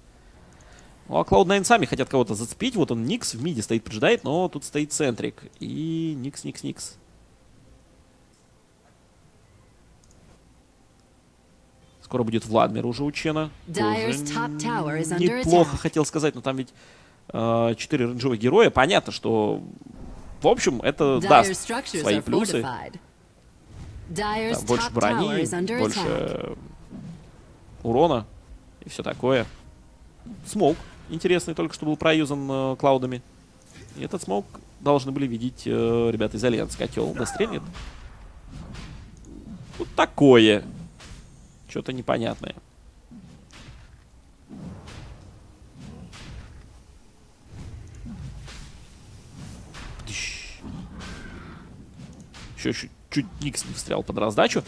Ну, а Cloud9 сами хотят кого-то зацепить. Вот он, Никс в миде стоит, поджидает, но тут стоит Центрик. И Никс, Никс, Никс. Скоро будет Владмир уже у Чена. Тоже Неплохо, хотел сказать, но там ведь э, четыре рейнджевых героя. Понятно, что, в общем, это даст свои плюсы.
fortified.
Там больше брони, больше урона и все такое. Smoke интересный, только что был проюзан э, клаудами. И этот smoke должны были видеть э, ребята из Альянса. Котл дострелит. Вот такое. Что-то непонятное. Еще чуть, чуть Никс не встрял под раздачу.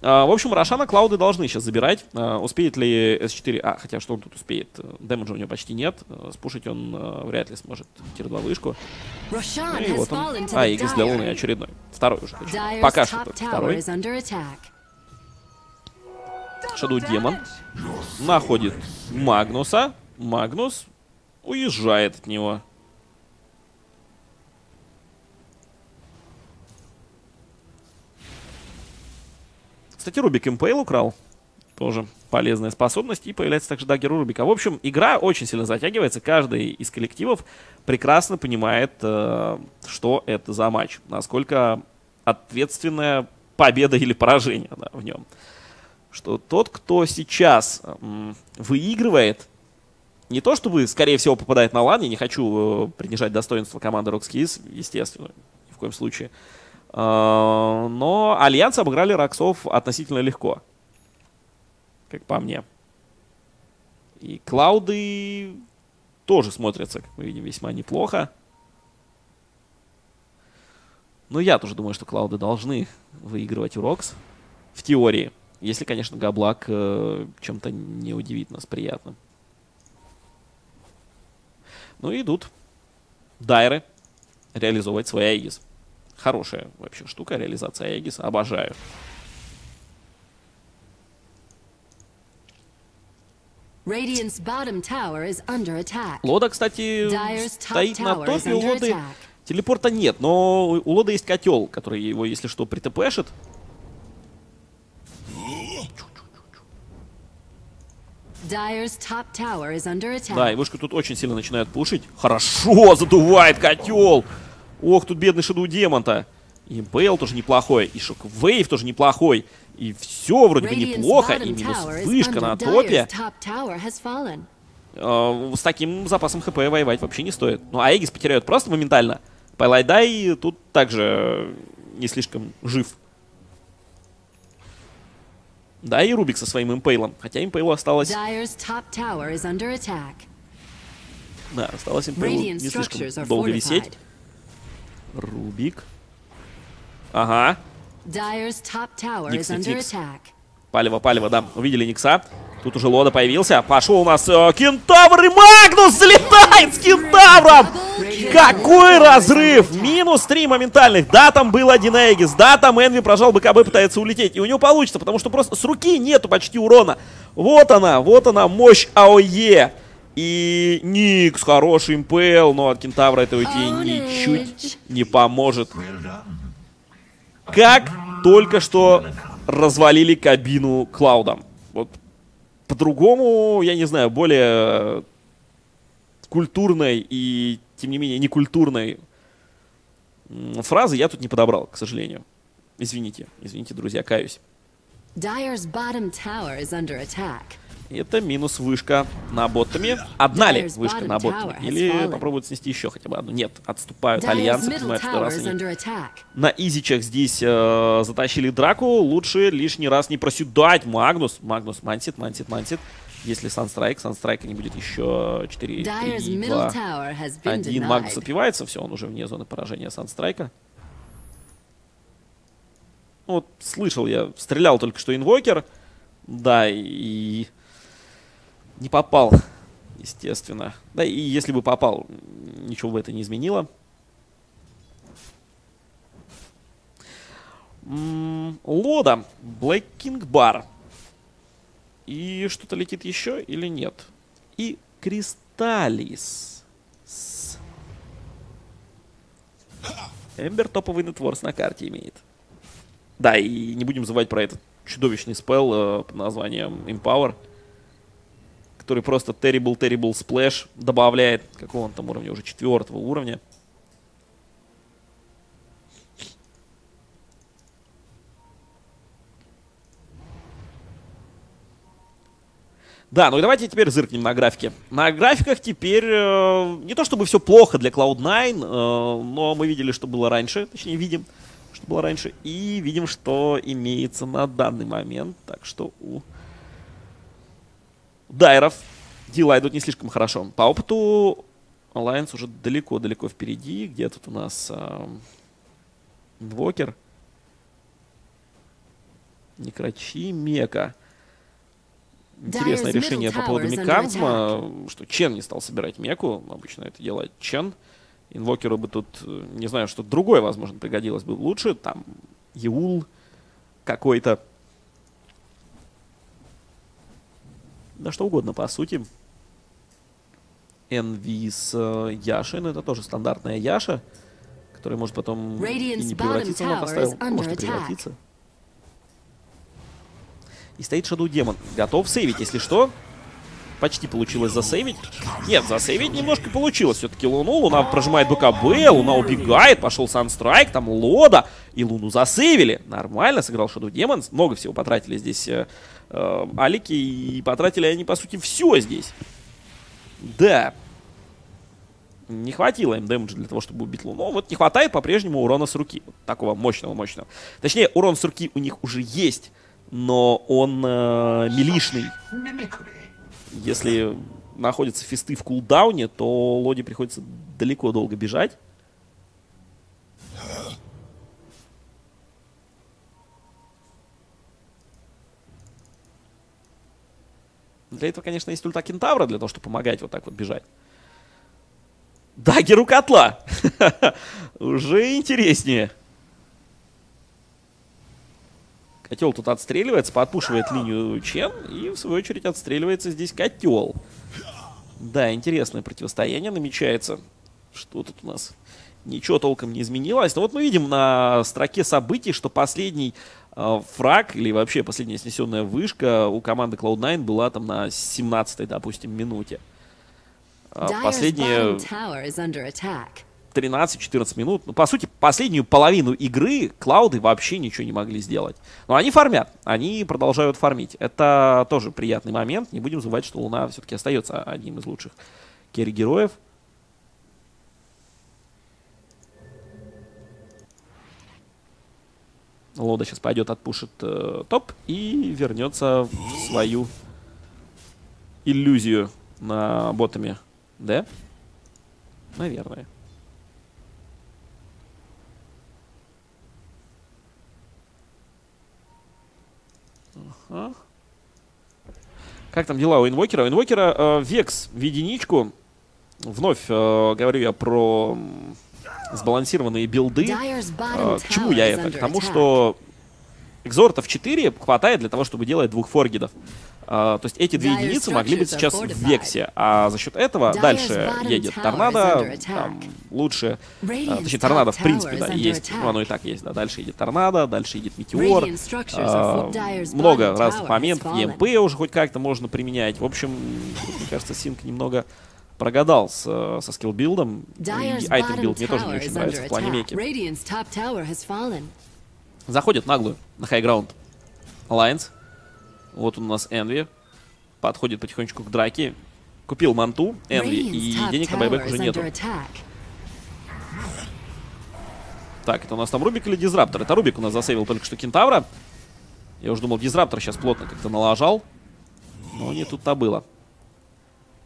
А, в общем, Рошана Клауды должны сейчас забирать. А, успеет ли S4... А, хотя что он тут успеет? Дэмэджа у него почти нет. А, Спушить он а, вряд ли сможет. Тир 2 вышку. Ну и вот он. А, для Луны
Dire.
очередной. Второй уже. Пока что только второй. Шаду Демон находит Магнуса. Магнус уезжает от него. Кстати, Рубик Импейл украл. Тоже полезная способность. И появляется также Даггер у Рубика. В общем, игра очень сильно затягивается. Каждый из коллективов прекрасно понимает, э, что это за матч. Насколько ответственная победа или поражение да, в нем. Что тот, кто сейчас выигрывает, не то чтобы, скорее всего, попадает на лан, я не хочу э, принижать достоинство команды RoX.KIS, естественно, ни в коем случае. А, но Альянс обыграли Роксов относительно легко. Как по мне. И Клауды тоже смотрятся, как мы видим, весьма неплохо. Но я тоже думаю, что Клауды должны выигрывать у Рокс. В теории. Если, конечно, Габлак э, чем-то не удивит нас приятно. Ну и идут Дайры реализовывать свой Аегис. Хорошая вообще штука, реализация Аегиса. Обожаю. Лода, кстати, стоит на топе. У Лоды телепорта нет, но у Лода есть котел, который его, если что, притпшит. Да, и вышку тут очень сильно начинают пушить. Хорошо, задувает котел. Ох, тут бедный Шаду Демон-то. И Бейл тоже неплохой, и Шоквейв тоже неплохой. И все вроде бы неплохо, и минус вышка на топе. Э, С таким запасом хп воевать вообще не стоит. Ну, а Эгис потеряют просто моментально. Пайлайдай тут также не слишком жив. Да, и Рубик со своим импейлом. Хотя импейлу осталось... Да, осталось импейлу не слишком долго висеть. Рубик. Ага. Никс, Никс, Никс. Палево, палево, да. Увидели Никса. Тут уже Лода появился. Пошел у нас э, Кентавр и Магнус залетает с Кентавром! Какой разрыв! Минус 3 моментальных. Да, там был один Aegis. Да, там Энви прожал BKB, пытается улететь. И у него получится, потому что просто с руки нету почти урона. Вот она, вот она, мощь AOE. И Никс, хороший impale, но от Кентавра это уйти ничуть не поможет. Как только что развалили кабину Клаудом. Вот по-другому, я не знаю, более культурной и, тем не менее, некультурной Фразы я тут не подобрал, к сожалению. Извините, извините, друзья, каюсь.
Dyer's bottom tower is under attack.
Это минус вышка на боттами. Одна ли вышка на боттами? Или попробуют снести еще хотя бы одну? Нет, отступают альянсы, понимают, что раз они на изичах здесь э, затащили драку, лучше лишний раз не проседать. Магнус, Магнус мансит, мансит, мансит. Если Санстрайк, Санстрайка не будет еще 4,
Dyer's
3,
middle
2,
tower has been
1. Магнус
denied.
отбивается, все, он уже вне зоны поражения Санстрайка. Ну, Вот, слышал я, стрелял только что инвокер. Да, и не попал, естественно. Да, и если бы попал, ничего бы это не изменило. Лода, Black King Bar. И что-то летит еще или нет? И Кристаллис. С- Эмбер топовый нетворс на карте имеет. Да, и не будем забывать про этот чудовищный спел э, под названием Empower, который просто Terrible Terrible Splash добавляет, какого он там уровня, уже четвертого уровня. Да, ну и давайте теперь зыркнем на графике. На графиках теперь э, не то чтобы все плохо для Cloud9, э, но мы видели, что было раньше, точнее видим, что было раньше, и видим, что имеется на данный момент. Так что у Дайров дела идут не слишком хорошо. По опыту Alliance уже далеко-далеко впереди. Где тут у нас э, Инвокер? Некрачи, Мека. Интересное решение по поводу Меканзма, что Чен не стал собирать Меку. Обычно это делает Чен. Инвокеру бы тут, э, не знаю, что другое, возможно, пригодилось бы лучше. Там Еул какой-то. Да что угодно, по сути. Энви с э, Яшей, но это тоже стандартная Яша, которая может потом и не превратиться, но
tower
поставил,
is
ну, может и превратиться. И стоит Shadow Демон. Готов сейвить, если что. Почти получилось засейвить. Нет, засейвить немножко получилось. Все-таки Луну. Луна прожимает БКБ, Луна убегает, пошел Санстрайк, там Лода. И Луну засейвили. Нормально сыграл Shadow Демон. Много всего потратили здесь э, э, Алики. И потратили они, по сути, все здесь. Да. Не хватило им дэмэджа для того, чтобы убить Луну. Вот не хватает по-прежнему урона с руки. Вот такого мощного-мощного. Точнее, урон с руки у них уже есть, но он э, милишный. Если находятся фисты в кулдауне, то Лоди приходится далеко долго бежать. Для этого, конечно, есть ульта Кентавра, для того, чтобы помогать вот так вот бежать. Дагер у котла. [laughs] Уже интереснее. Котел тут отстреливается, подпушивает линию Чен, и в свою очередь отстреливается здесь котел. Да, интересное противостояние намечается. Что тут у нас? Ничего толком не изменилось. Но вот мы видим на строке событий, что последний э, фраг или вообще последняя снесенная вышка у команды Cloud9 была там на 17-й, допустим, минуте. А
Dyer's
Последние
bottom tower is under attack.
13-14 минут. Ну, по сути, последнюю половину игры клауды вообще ничего не могли сделать. Но они фармят, они продолжают фармить. Это тоже приятный момент. Не будем забывать, что Луна все-таки остается одним из лучших керри-героев. Лода сейчас пойдет, отпушит э, топ и вернется в свою иллюзию на ботами. Да? Наверное. Ага. Как там дела у инвокера? У инвокера э, Векс в единичку. Вновь э, говорю я про сбалансированные билды. Э, к чему я это? К тому, что экзортов 4 хватает для того, чтобы делать двух форгидов. А, то есть эти две единицы могли быть сейчас в. Вексе, а за счет этого дальше едет торнадо, там лучше, а, точнее торнадо в принципе, да, есть, ну оно и так есть, да, дальше едет торнадо, дальше едет метеор, а, много разных моментов. EMP уже хоть как-то можно применять, в общем, мне кажется, Синг немного прогадал с, со скилл-билдом. И item
bottom
build мне тоже не очень нравится в плане меки. Заходит внаглую на high ground Alliance. Вот он у нас Энви. Подходит потихонечку к драке. Купил манту Энви, и денег на
buyback
уже нету. Так, это у нас там Рубик или Дизраптор? Это Рубик у нас засейвил только что Кентавра. Я уже думал, Дизраптор сейчас плотно как-то налажал. Но не тут-то было.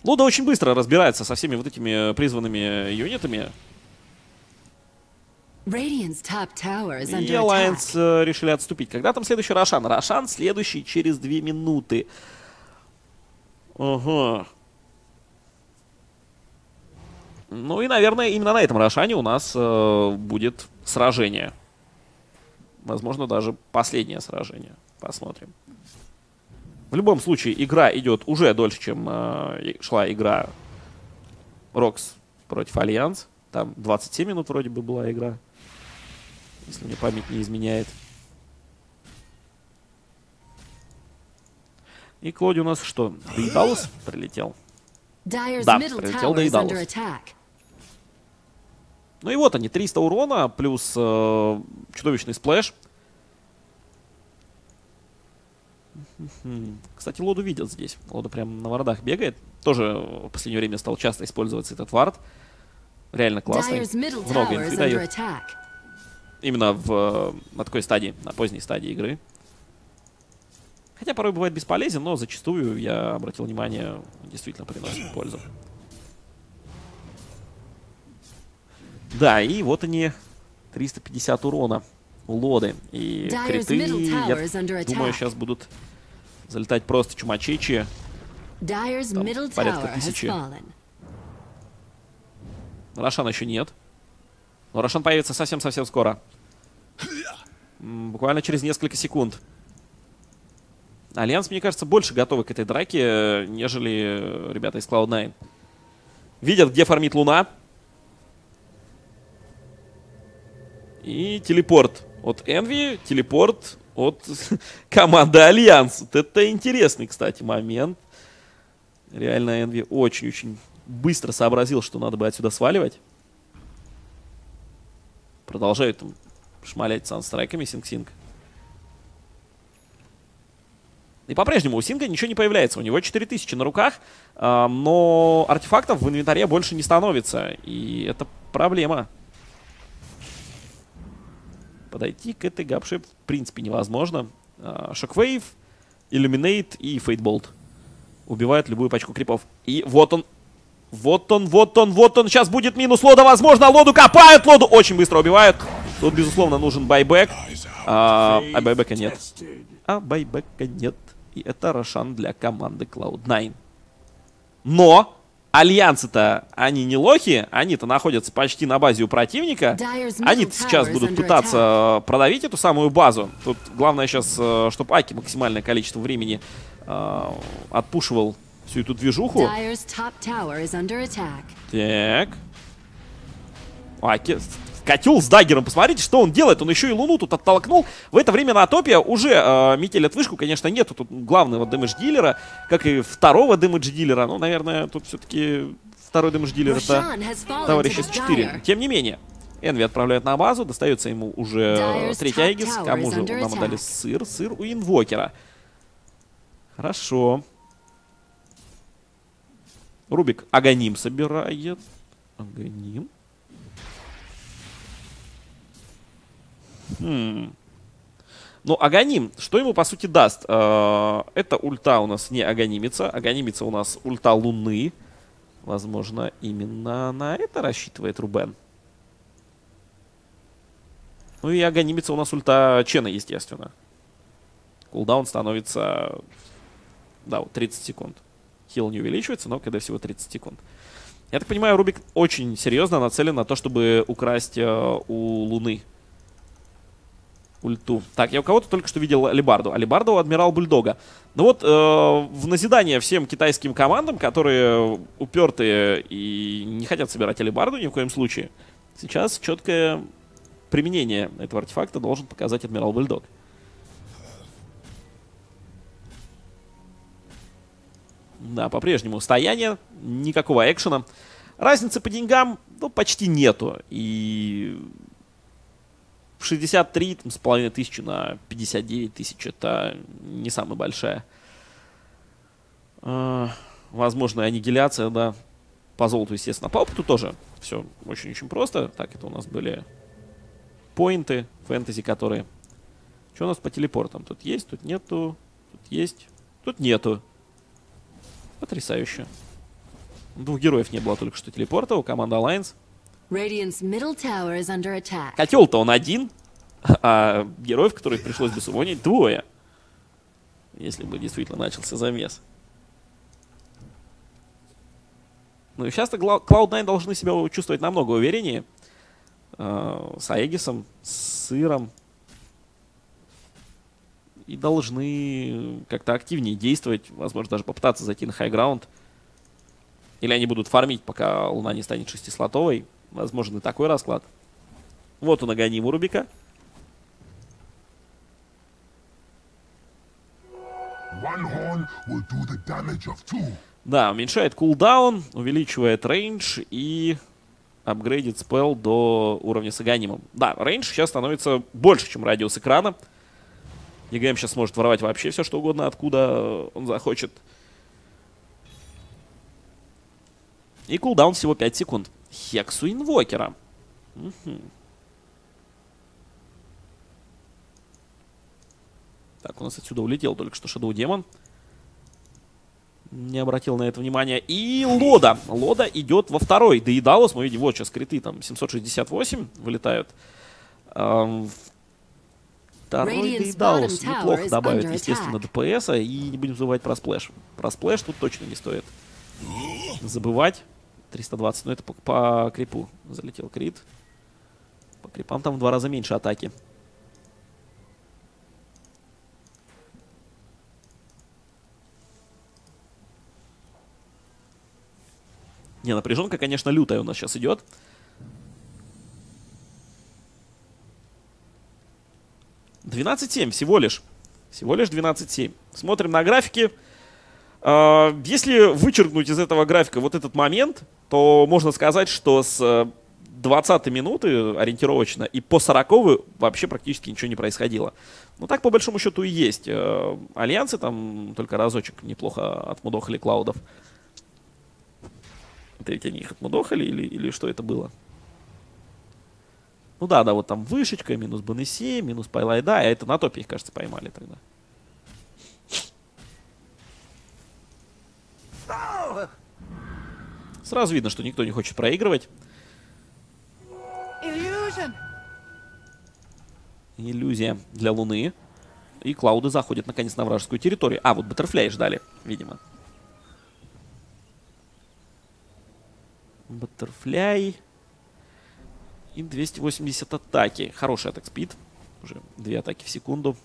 Лода очень быстро разбирается со всеми вот этими призванными юнитами.
Radiant's top tower is
И
attack.
э, решили отступить. Когда там следующий Рошан? Рошан следующий через две минуты. Ага. Ну и, наверное, именно на этом Рошане у нас э, будет сражение. Возможно, даже последнее сражение. Посмотрим. В любом случае, игра идет уже дольше, чем э, шла игра Рокс против Альянс. Там 27 минут вроде бы была игра. Если мне память не изменяет. И к Лоде у нас что? Daedalus прилетел? Да, прилетел
attack.
Ну и вот они, 300 урона, плюс э, чудовищный splash. Кстати, Лоду видят здесь. Лода прям на вордах бегает. Тоже в последнее время стал часто использоваться этот ward. Реально классный. Много инфы дает. Именно в, э, на такой стадии, на поздней стадии игры. Хотя порой бывает бесполезен, но зачастую, я обратил внимание, действительно приносит пользу. Да, и вот они, 350 урона у Лоды. И криты, я думаю, сейчас будут залетать просто чумачечи. Там порядка тысячи. Рошана еще нет. Но Рошан появится совсем-совсем скоро. Буквально через несколько секунд. Альянс, мне кажется, больше готовы к этой драке, э, нежели э, ребята из Cloud9. Видят, где фармит Луна. И телепорт от Энви, телепорт от [laughs] команды Альянс. Вот это интересный, кстати, момент. Реально Энви очень-очень быстро сообразил, что надо бы отсюда сваливать. Продолжают там шмалять санстрайками Синг-Синг. И по-прежнему у Синга ничего не появляется. У него 4000 на руках, а, но артефактов в инвентаре больше не становится. И это проблема. Подойти к этой гапше в принципе невозможно. А, Shockwave, Illuminate и Fade Bolt убивают любую пачку крипов. И вот он, вот он, вот он, вот он. Сейчас будет минус лода, возможно. Лоду копают, лоду очень быстро убивают. Тут, безусловно, нужен байбек. А, а байбека нет. А байбека нет. И это Рошан для команды Cloud9. Но альянсы-то, они не лохи. Они-то находятся почти на базе у противника.
Dyer's middle
Они сейчас будут пытаться продавить эту самую базу. Тут главное сейчас, чтобы Аки максимальное количество времени э, отпушивал всю эту движуху. Так. Аки. Котел с даггером. Посмотрите, что он делает. Он еще и Луну тут оттолкнул. В это время на топе уже э, метелят вышку. Конечно, нету тут главного дэмэдж-дилера, как и второго дэмэдж-дилера. Ну, наверное, тут все-таки второй дэмэдж-дилер это товарищ из
the
4.
Dire.
Тем не менее, Энви отправляют на базу. Достается ему уже
Dyer's
третий Айгис. Кому же нам дали сыр? Сыр у инвокера. Хорошо. Рубик Аганим собирает. Аганим. Хм. Ну, Аганим, что ему по сути даст? Э, Это ульта у нас не Аганимица. Аганимица у нас ульта Луны. Возможно, именно на это рассчитывает Рубен. Ну и Аганимица у нас ульта Чена, естественно. Кулдаун становится... Да, вот 30 секунд. Хил не увеличивается, но когда всего 30 секунд. Я так понимаю, Рубик очень серьезно нацелен на то, чтобы украсть э, у Луны ульту. Так, я у кого-то только что видел Алибарду. Алибарду Адмирал Бульдога. Ну вот, э, в назидание всем китайским командам, которые упертые и не хотят собирать Алибарду ни в коем случае, сейчас четкое применение этого артефакта должен показать Адмирал Бульдог. Да, по-прежнему стояние, никакого экшена. Разницы по деньгам, ну, почти нету. И 63 там, с половиной тысячи на 59 тысяч это не самая большая. Э, возможно, аннигиляция, да. По золоту, естественно. По опыту тоже все очень-очень просто. Так, это у нас были поинты фэнтези, которые... Что у нас по телепортам? Тут есть, тут нету, тут есть, тут нету. Потрясающе. Двух героев не было только что телепорта у команды Alliance. Котел-то он один, [laughs] а героев, которых пришлось бы сумонить, двое. Если бы действительно начался замес. Ну и сейчас-то Cloud9 должны себя чувствовать намного увереннее. Э, с Аегисом, с Сыром. И должны как-то активнее действовать. Возможно, даже попытаться зайти на хайграунд. Или они будут фармить, пока Луна не станет шестислотовой. Возможно, и такой расклад. Вот он агоним у Рубика. Да, уменьшает cooldown, увеличивает range и апгрейдит spell до уровня с аганимом. Да, range сейчас становится больше, чем радиус экрана. EGM сейчас может воровать вообще все, что угодно, откуда он захочет. И cooldown всего 5 секунд. Хексу инвокера. Угу. Так, у нас отсюда улетел только что Shadow Demon. Не обратил на это внимания. И Лода. Лода идет во второй. Daedalus. Мы видим, вот сейчас криты там 768 вылетают. Эм, второй Daedalus неплохо добавит, естественно, DPS. И не будем забывать про splash. Про splash тут точно не стоит забывать. 320, но это по, по крипу залетел крит. По крипам там в два раза меньше атаки. Не, напряженка, конечно, лютая у нас сейчас идет. Двенадцать семь всего лишь. Всего лишь 12-7. Смотрим на графики. А, если вычеркнуть из этого графика вот этот момент, то можно сказать, что с 20 э, минуты ориентировочно и по 40 вообще практически ничего не происходило. Ну так по большому счету и есть. Э, альянсы там только разочек неплохо отмудохали клаудов. Это ведь они их отмудохали или, или что это было? Ну да, да, вот там вышечка, минус БНС, минус Пайлайда, а это на топе их, кажется, поймали тогда. Сразу видно, что никто не хочет проигрывать. Иллюзия для Луны. И Клауды заходят наконец на вражескую территорию. А, вот Баттерфляй ждали, видимо. Баттерфляй. И 280 атаки. Хороший атак спид. Уже две атаки в секунду.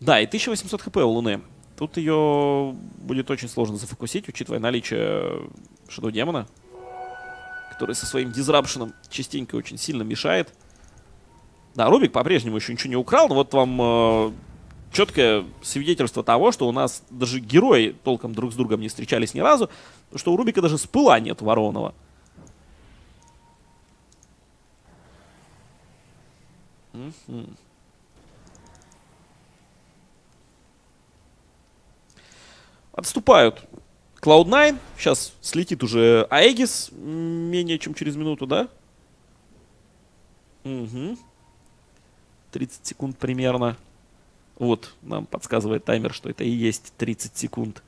Да, и 1800 хп у Луны. Тут ее будет очень сложно зафокусить, учитывая наличие Shadow Демона, который со своим дизрапшеном частенько очень сильно мешает. Да, Рубик по-прежнему еще ничего не украл, но вот вам э, четкое свидетельство того, что у нас даже герои толком друг с другом не встречались ни разу, что у Рубика даже спыла нет ворованного. Отступают Cloud9. Сейчас слетит уже Аегис менее чем через минуту, да? Угу. 30 секунд примерно. Вот, нам подсказывает таймер, что это и есть 30 секунд.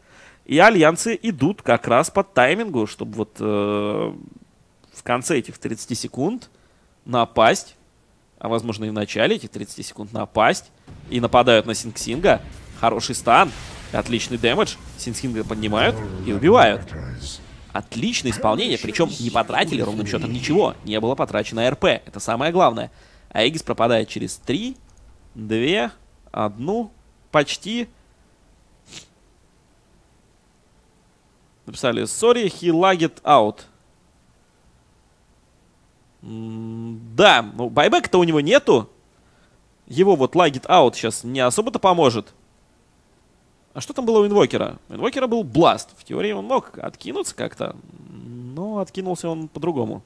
И альянсы идут как раз по таймингу, чтобы вот э, в конце этих 30 секунд напасть, а возможно и в начале этих 30 секунд напасть, и нападают на Синг-Синга. Хороший стан, отличный дэмэдж, Синг-Синга поднимают и убивают. Отличное исполнение, причем не потратили ровным счетом ничего, не было потрачено РП, это самое главное. А Эгис пропадает через 3, 2, одну почти. Написали, sorry, he lagged out. да, ну, байбека-то у него нету. его вот лагит аут сейчас не особо-то поможет. А что там было у инвокера? У инвокера был бласт. В теории он мог откинуться как-то, но откинулся он по-другому.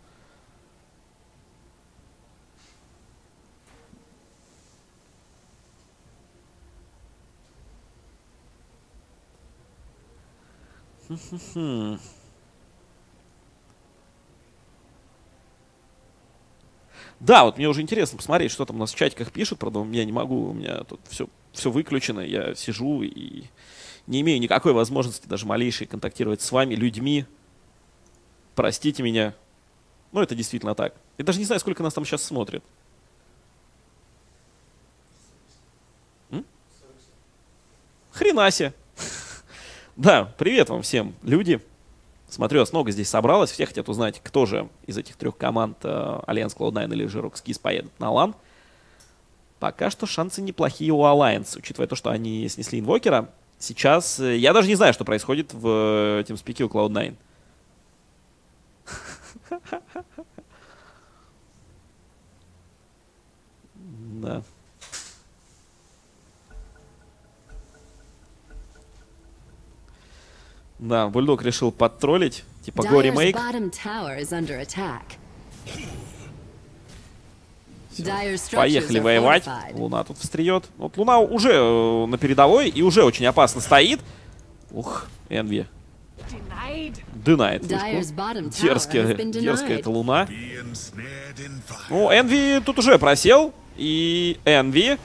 Да, вот мне уже интересно посмотреть, что там у нас в чатиках пишут. Правда, я не могу, у меня тут все, все выключено. Я сижу и не имею никакой возможности даже малейшей контактировать с вами, людьми. Простите меня. Ну, это действительно так. Я даже не знаю, сколько нас там сейчас смотрит. М? Да, привет вам всем, люди. Смотрю, вас много здесь собралось. Все хотят узнать, кто же из этих трех команд э, Alliance Cloud9 или же Rockskis поедет на лан. Пока что шансы неплохие у Alliance, учитывая то, что они снесли инвокера. Сейчас э, я даже не знаю, что происходит в э, этом спике у Cloud9. [laughs] Да. Да, Бульдог решил подтроллить. Типа го
Dyer's
ремейк.
bottom tower is under attack. Dyer's structures
Поехали воевать. Луна тут встреет. Вот Луна уже э, на передовой и уже очень опасно стоит. Ух, Энви. Динает.
Tower
Дерзкая, дерзкая эта Луна. Ну, Энви тут уже просел. И Энви.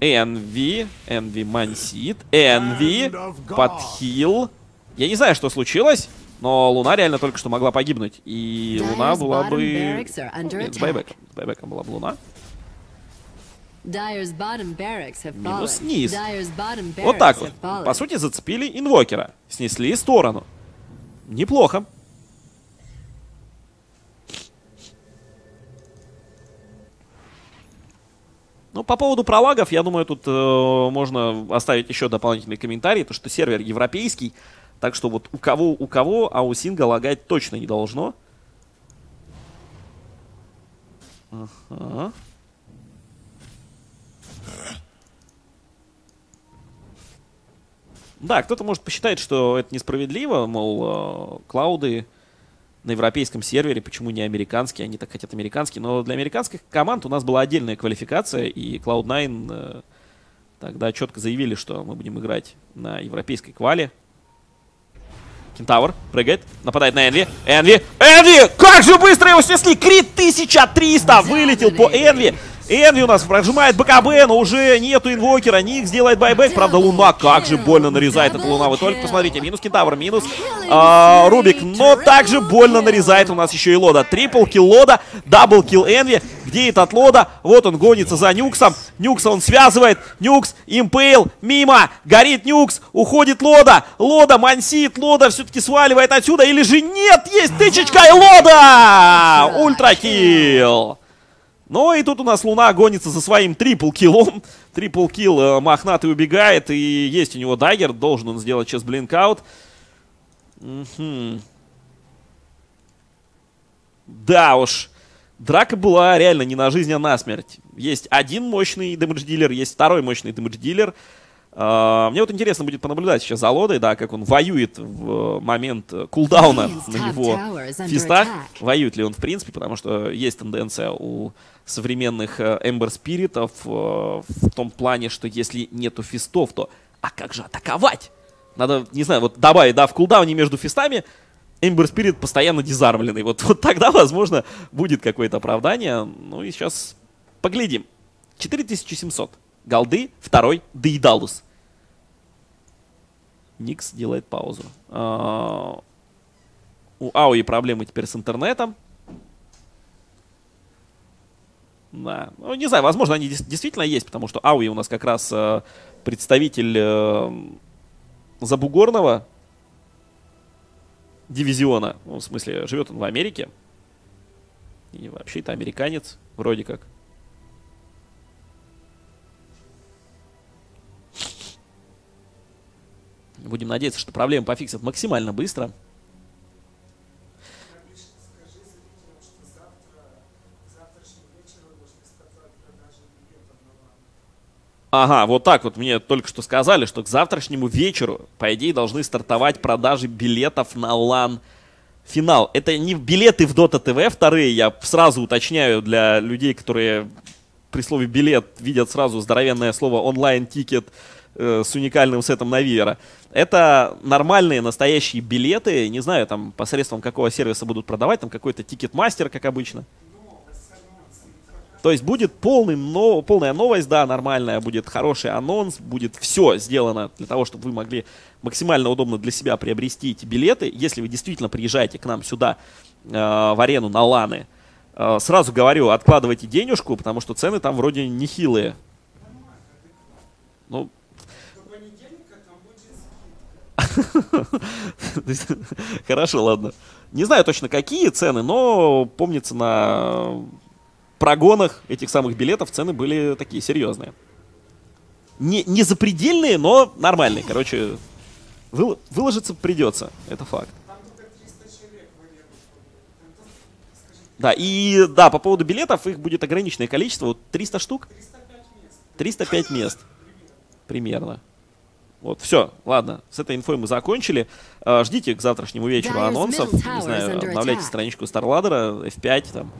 Энви. Энви мансит. Энви. Подхил. Я не знаю, что случилось. Но Луна реально только что могла погибнуть. И Луна была бы... Ну, нет, с байбеком. С байбеком была бы Луна. Минус низ. Вот так вот. По сути, зацепили инвокера. Снесли сторону. Неплохо. Ну, по поводу пролагов, я думаю, тут э, можно оставить еще дополнительный комментарий, то что сервер европейский, так что вот у кого, у кого, а у Синга лагать точно не должно. Ага. Да, кто-то может посчитать, что это несправедливо, мол, э, клауды на европейском сервере, почему не американские, они так хотят американские, но для американских команд у нас была отдельная квалификация, и Cloud9 э, тогда четко заявили, что мы будем играть на европейской квале. Кентавр прыгает, нападает на Энви. Энви! Энви! Как же быстро его снесли! Крит 1300! Вылетел по Энви! Энви у нас прожимает BKB, но уже нету инвокера. Никс делает buyback. Правда, Луна как же больно нарезает эта Луна. Вы только посмотрите. Минус Кентавр, минус а, Рубик. Но также больно нарезает у нас еще и Лода. Triple kill Лода, double kill Энви. Где этот Лода? Вот он гонится за Никсом. Никса он связывает. Нюкс, impale, мимо. Горит Никс, уходит Лода. Лода мансит, Лода все-таки сваливает отсюда. Или же нет, есть тычечка и Лода! Ultra kill. Ну и тут у нас Луна гонится за своим triple kill ом. [laughs] Triple kill э, мохнатый убегает, и есть у него dagger. Должен он сделать сейчас blink out. Мгм. Да уж. Драка была реально не на жизнь, а на смерть. Есть один мощный damage dealer, есть второй мощный damage dealer. А, Мне вот интересно будет понаблюдать сейчас за Лодой, да, как он воюет в момент э, кулдауна на его фистах. Воюет ли он в принципе, потому что есть тенденция у современных Эмбер Спиритов э, в том плане, что если нету фистов, то а как же атаковать? Надо, не знаю, вот добавить, да, в кулдауне между фистами Эмбер Спирит постоянно дизармленный. Вот, вот тогда, [laughs] возможно, будет какое-то оправдание. Ну и сейчас поглядим. 4700. Голды, второй, Дейдалус. Никс делает паузу. А, У Ауи проблемы теперь с интернетом. Да. Ну, не знаю, возможно, они действительно есть, потому что Ауи у нас как раз э, представитель э, забугорного дивизиона. Ну, в смысле, живет он в Америке. И вообще-то американец, вроде как. Будем надеяться, что проблемы пофиксят максимально быстро. Ага, вот так вот мне только что сказали, что к завтрашнему вечеру, по идее, должны стартовать продажи билетов на LAN финал. Это не билеты в Dota TV вторые, я сразу уточняю для людей, которые при слове билет видят сразу здоровенное слово online ticket э, с уникальным сетом Навиера. Это нормальные, настоящие билеты, не знаю, там, посредством какого сервиса будут продавать, там какой-то тикет-мастер, как обычно. То есть будет полный, но, полная новость, да, нормальная, будет хороший анонс, будет все сделано для того, чтобы вы могли максимально удобно для себя приобрести эти билеты. Если вы действительно приезжаете к нам сюда, э, в арену на Ланы, э, сразу говорю, откладывайте денежку, потому что цены там вроде нехилые. Ну, [laughs] Хорошо, ладно. Не знаю точно какие цены, но помнится на прогонах этих самых билетов цены были такие серьезные. Не, не запредельные, но нормальные. Короче, выл, выложиться придется. Это факт. Да, и да, по поводу билетов, их будет ограниченное количество. Вот 300 штук? 305 мест. Примерно. Вот, все, ладно, с этой инфой мы закончили. Э, ждите к завтрашнему вечеру анонсов. Не знаю, обновляйте страничку StarLadder, F5 там.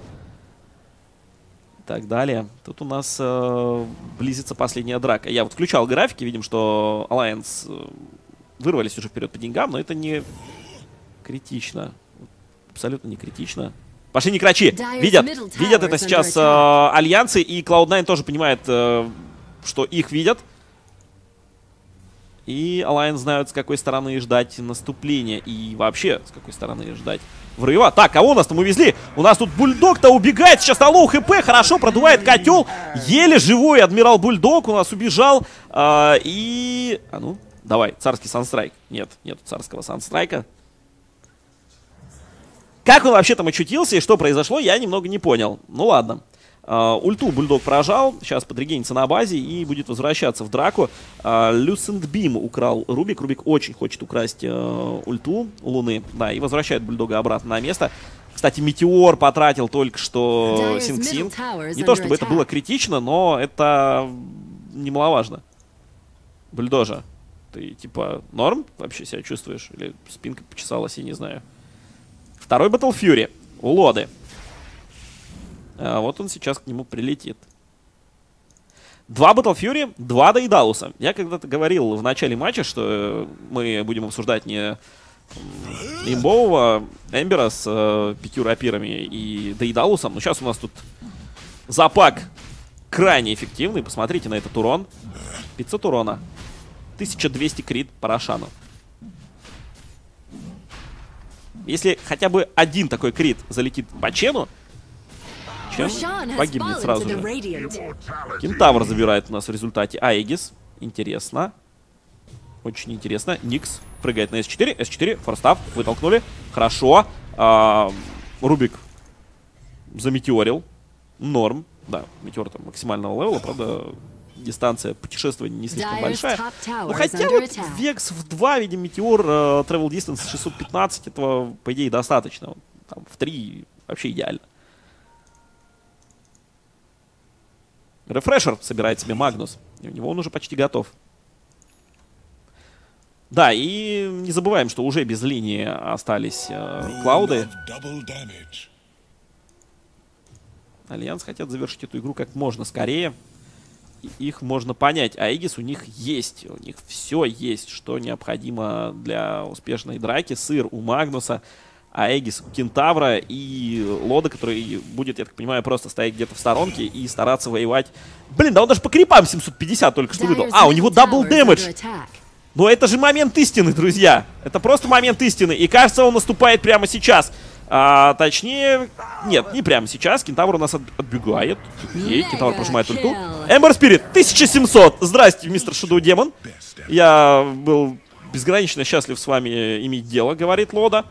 Так далее. Тут у нас э, близится последняя драка. Я вот включал графики, видим, что Alliance э, вырвались уже вперед по деньгам, но это не критично. Абсолютно не критично. Пошли не крачи! Видят, видят это сейчас э, Альянсы, и Cloud9 тоже понимает, э, что их видят. И Alliance знают, с какой стороны ждать наступления. И вообще, с какой стороны ждать врыва. Так, кого нас там увезли? У нас тут Бульдог-то убегает. Сейчас на low HP. Хорошо, продувает котел. Еле живой Адмирал Бульдог у нас убежал. А, и... А ну, давай, царский sunstrike. Нет, нет царского sunstrike а. Как он вообще там очутился и что произошло, я немного не понял. Ну ладно. Uh, ульту Бульдог прожал, сейчас подрегенится на базе и будет возвращаться в драку. Люсент uh, Бим украл Рубик. Рубик очень хочет украсть uh, ульту у Луны. Да, и возвращает Бульдога обратно на место. Кстати, Метеор потратил только что Синг-Синг. Не то чтобы это было критично, но это немаловажно. Бульдожа, ты типа норм вообще себя чувствуешь? Или спинка почесалась, я не знаю. Второй Battle Fury у Лоды. А вот он сейчас к нему прилетит. Два Battle два Дейдалуса. Я когда-то говорил в начале матча, что э, мы будем обсуждать не имбового Эмбера с э, пятью рапирами и Дейдалусом. Но сейчас у нас тут запак крайне эффективный. Посмотрите на этот урон. 500 урона. 1200 крит по. Если хотя бы один такой крит залетит по Чену, чем погибнет сразу же. Кентавр забирает у нас в результате Аегис. Интересно. Очень интересно. Никс прыгает на S4. S4, форстав, вытолкнули. Хорошо. А, Рубик заметеорил. Норм. Да, метеор там максимального левела, правда, дистанция путешествия не слишком большая. Ну, хотя вот Векс в 2, видим, метеор, uh, travel distance 615, этого, по идее, достаточно. Там, в 3 вообще идеально. Refresher собирает себе Магнус. И у него он уже почти готов. Да, и не забываем, что уже без линии остались э, Клауды. Альянс хотят завершить эту игру как можно скорее. И их можно понять. А Aegis у них есть. У них все есть, что необходимо для успешной драки. Сыр у Магнуса. Aegis, Кентавра и Лода, который будет, я так понимаю, просто стоять где-то в сторонке и стараться воевать. Блин, да он даже по крипам 750 только что выдал. А, у него double damage. Но это же момент истины, друзья. Это просто момент истины. И кажется, он наступает прямо сейчас. А, точнее, нет, не прямо сейчас. Кентавр у нас от, отбегает. Окей, Кентавр прожимает ульту. Эмбер Спирит, 1700. Здрасте, мистер Шадоу Демон. Я был безгранично счастлив с вами иметь дело, говорит Лода.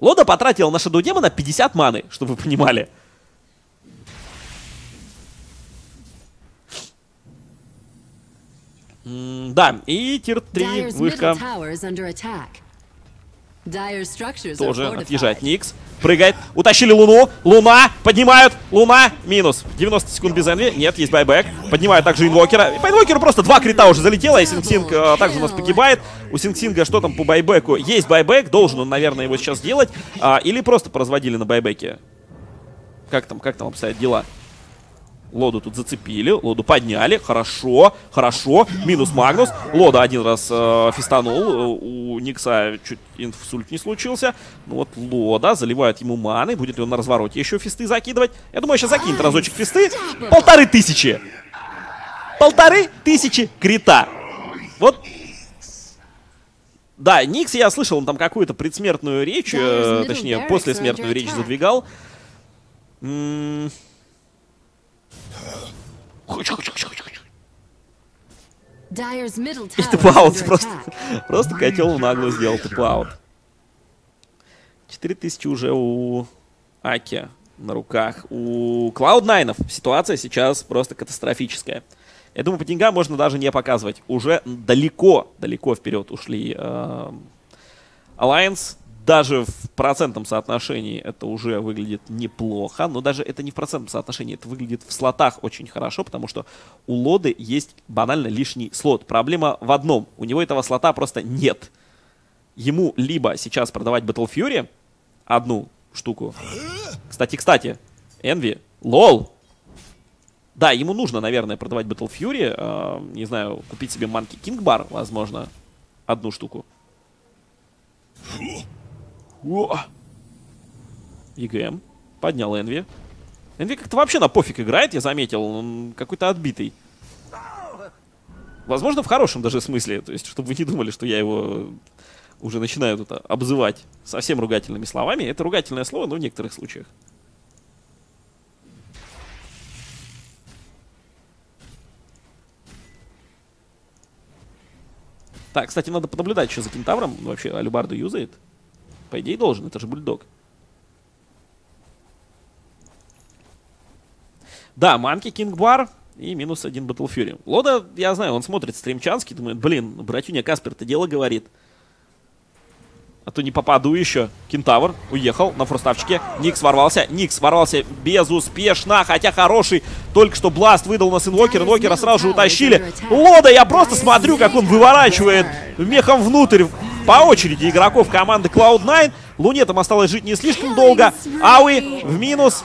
Лода потратил на Shadow Демона 50 маны, чтобы вы понимали. да, и тир 3 вышка. Тоже отъезжает Никс. Прыгает. Утащили Луну. Луна. Поднимают. Луна. Минус. 90 секунд без Энви. Нет, есть buyback. Поднимают также инвокера. И по инвокеру просто два крита уже залетело. И Синг-Синг э, также у нас погибает. У Синг-Синга что там по байбеку? Есть buyback. Должен он, наверное, его сейчас сделать. А, или просто поразводили на байбеке. Как там, как там обстоят дела? Лоду тут зацепили, Лоду подняли, хорошо, хорошо, минус Магнус, Лода один раз э, фистанул, э, у Никса чуть инсульт не случился, ну вот Лода заливает ему маны, будет ли он на развороте еще фисты закидывать, я думаю, сейчас закинет разочек фисты, полторы тысячи, полторы тысячи крита, вот. Да, Никс, я слышал, он там какую-то предсмертную речь, э, точнее, послесмертную речь задвигал. М, И
under
просто. [laughs] Просто котел нагло сделал TP out. 4000 уже у Аки на руках. У Cloud9 ситуация сейчас просто катастрофическая. Я думаю, по деньгам можно даже не показывать. Уже далеко, далеко вперед ушли эм, Alliance. Даже в процентном соотношении это уже выглядит неплохо. Но даже это не в процентном соотношении. Это выглядит в слотах очень хорошо, потому что у Лоды есть банально лишний слот. Проблема в одном. У него этого слота просто нет. Ему либо сейчас продавать Battle Fury, одну штуку. Кстати, кстати, Энви, лол. Да, ему нужно, наверное, продавать Battle Fury. э, не знаю, купить себе Monkey King Bar, возможно, одну штуку. О! ЕГМ. Поднял Энви. Энви как-то вообще на пофиг играет, я заметил. Он какой-то отбитый. Возможно, в хорошем даже смысле. То есть, чтобы вы не думали, что я его уже начинаю тут обзывать совсем ругательными словами. Это ругательное слово, но в некоторых случаях. Так, кстати, надо понаблюдать, что за кентавром вообще Алюбарду юзает. По идее должен, это же бульдог. Да, Манки, Кинг Бар и минус один Battle. Лода, я знаю, он смотрит стримчанский, думает, блин, братюня Каспер-то дело говорит. А то не попаду еще. Кентавр уехал на форставчике. Никс ворвался. Никс ворвался безуспешно. Хотя хороший. Только что Бласт выдал нас инвокер. Инвокера сразу же утащили. Лода, я просто смотрю, как он выворачивает мехом внутрь. По очереди игроков команды Cloud9. Луне там осталось жить не слишком долго. Ауи в минус.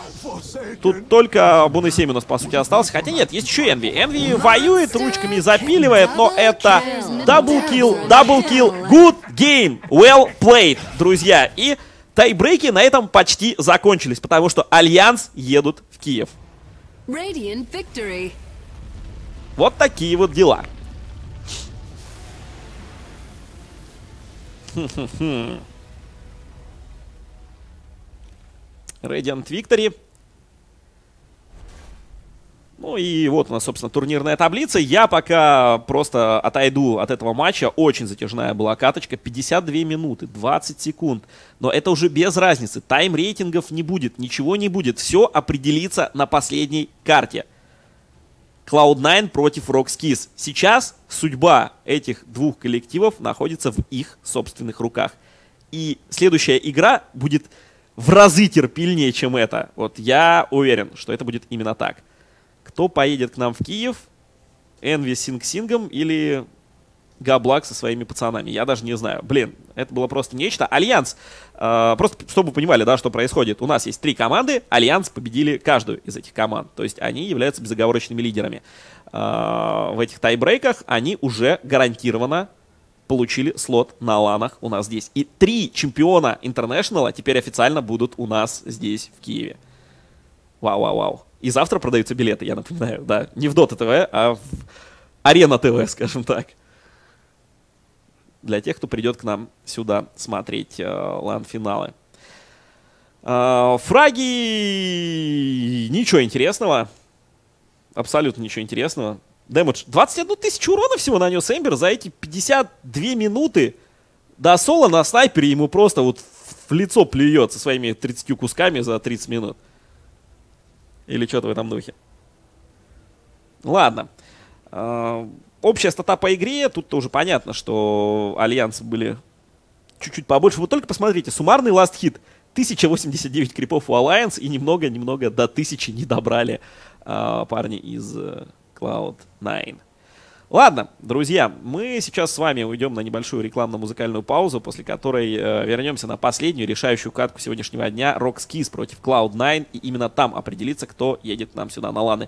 Тут только у нас, по сути, остался. Хотя нет, есть еще Энви. Энви воюет, ручками запиливает, но это double kill, double kill, good game, well played, друзья. И тайбрейки на этом почти закончились, потому что Альянс едут в Киев. Вот такие вот дела. Radiant Victory. Ну и вот у нас, собственно, турнирная таблица. Я пока просто отойду от этого матча. Очень затяжная была каточка. 52 минуты, 20 секунд. Но это уже без разницы. Тайм рейтингов не будет, ничего не будет. Все определится на последней карте. Cloud9 против RoX.KIS. Сейчас судьба этих двух коллективов находится в их собственных руках. И следующая игра будет в разы терпильнее, чем это. Вот я уверен, что это будет именно так. Кто поедет к нам в Киев? Энви с Синг-Сингом или Гоблак со своими пацанами? Я даже не знаю. Блин, это было просто нечто. Альянс, э, просто чтобы вы понимали, да, что происходит. У нас есть три команды, Альянс победили каждую из этих команд. То есть они являются безоговорочными лидерами. Э, в этих тайбрейках они уже гарантированно получили слот на ланах у нас здесь. И три чемпиона Интернешнала теперь официально будут у нас здесь, в Киеве. Вау-вау-вау. И завтра продаются билеты, я напоминаю, да. Не в Dota TV, а в Арена ТВ, скажем так. Для тех, кто придет к нам сюда смотреть э, лан-финалы. Э, фраги... Ничего интересного. Абсолютно ничего интересного. Дэмэдж. 21 тысячу урона всего нанес Эмбер за эти 52 минуты. До соло на снайпере ему просто вот в лицо плюет со своими 30 кусками за 30 минут. Или что-то в этом духе. Ладно. Общая стата по игре. Тут-то уже понятно, что альянсы были чуть-чуть побольше. Вот только посмотрите, суммарный last hit 1089 крипов у Alliance и немного-немного до 1000 не добрали э, парни из э, Cloud9. Ладно, друзья, мы сейчас с вами уйдем на небольшую рекламно-музыкальную паузу, после которой э, вернемся на последнюю решающую катку сегодняшнего дня Rockskis против Cloud9, и именно там определится, кто едет нам сюда на ланы.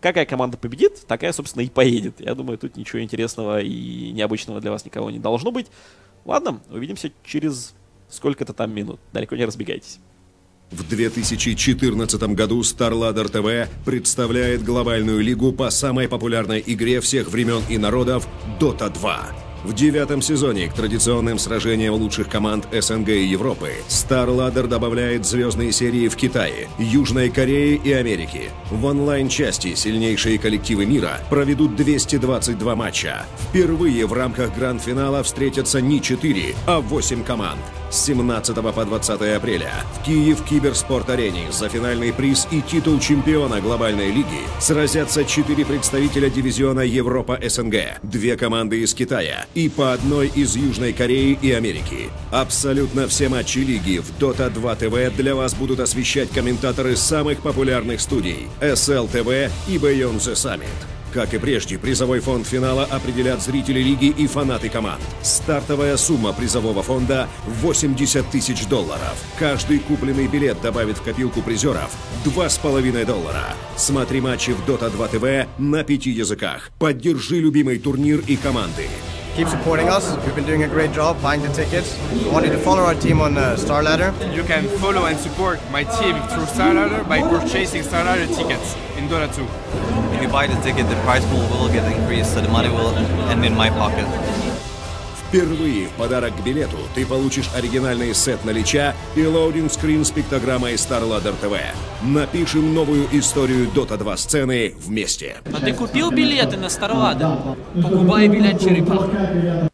Какая команда победит, такая, собственно, и поедет. Я думаю, тут ничего интересного и необычного для вас никого не должно быть. Ладно, увидимся через сколько-то там минут. Далеко не разбегайтесь.
В 2014 году StarLadder TV представляет глобальную лигу по самой популярной игре всех времен и народов Dota 2. В девятом сезоне к традиционным сражениям лучших команд СНГ и Европы StarLadder добавляет звездные серии в Китае, Южной Корее и Америке. В онлайн-части сильнейшие коллективы мира проведут 222 матча. Впервые в рамках гранд-финала встретятся не 4, а 8 команд – с 17 по 20 апреля в Киев Киберспорт-арене за финальный приз и титул чемпиона глобальной лиги сразятся четыре представителя дивизиона Европа-СНГ, две команды из Китая и по одной из Южной Кореи и Америки. Абсолютно все матчи лиги в Dota 2 TV для вас будут освещать комментаторы самых популярных студий SL TV и Beyond the Summit. Как и прежде, призовой фонд финала определят зрители лиги и фанаты команд. Стартовая сумма призового фонда – 80 тысяч долларов. Каждый купленный билет добавит в копилку призеров 2,5 доллара. Смотри матчи в Dota 2 TV на пяти языках. Поддержи любимый турнир и команды.
Keep supporting us. We've been doing a great job buying the tickets. We want you to follow our team on uh, StarLadder.
You can follow and support my team through StarLadder by purchasing StarLadder tickets in Dota 2.
If you buy the ticket, the price pool will get increased, so the money will end in my pocket.
Впервые в подарок к билету ты получишь оригинальный сет на Лича и лоудинг-скрин с пиктограммой StarLadder TV. Напишем новую историю Dota 2 сцены вместе.
А ты купил билеты на Старладер? Покупай билет черепаха.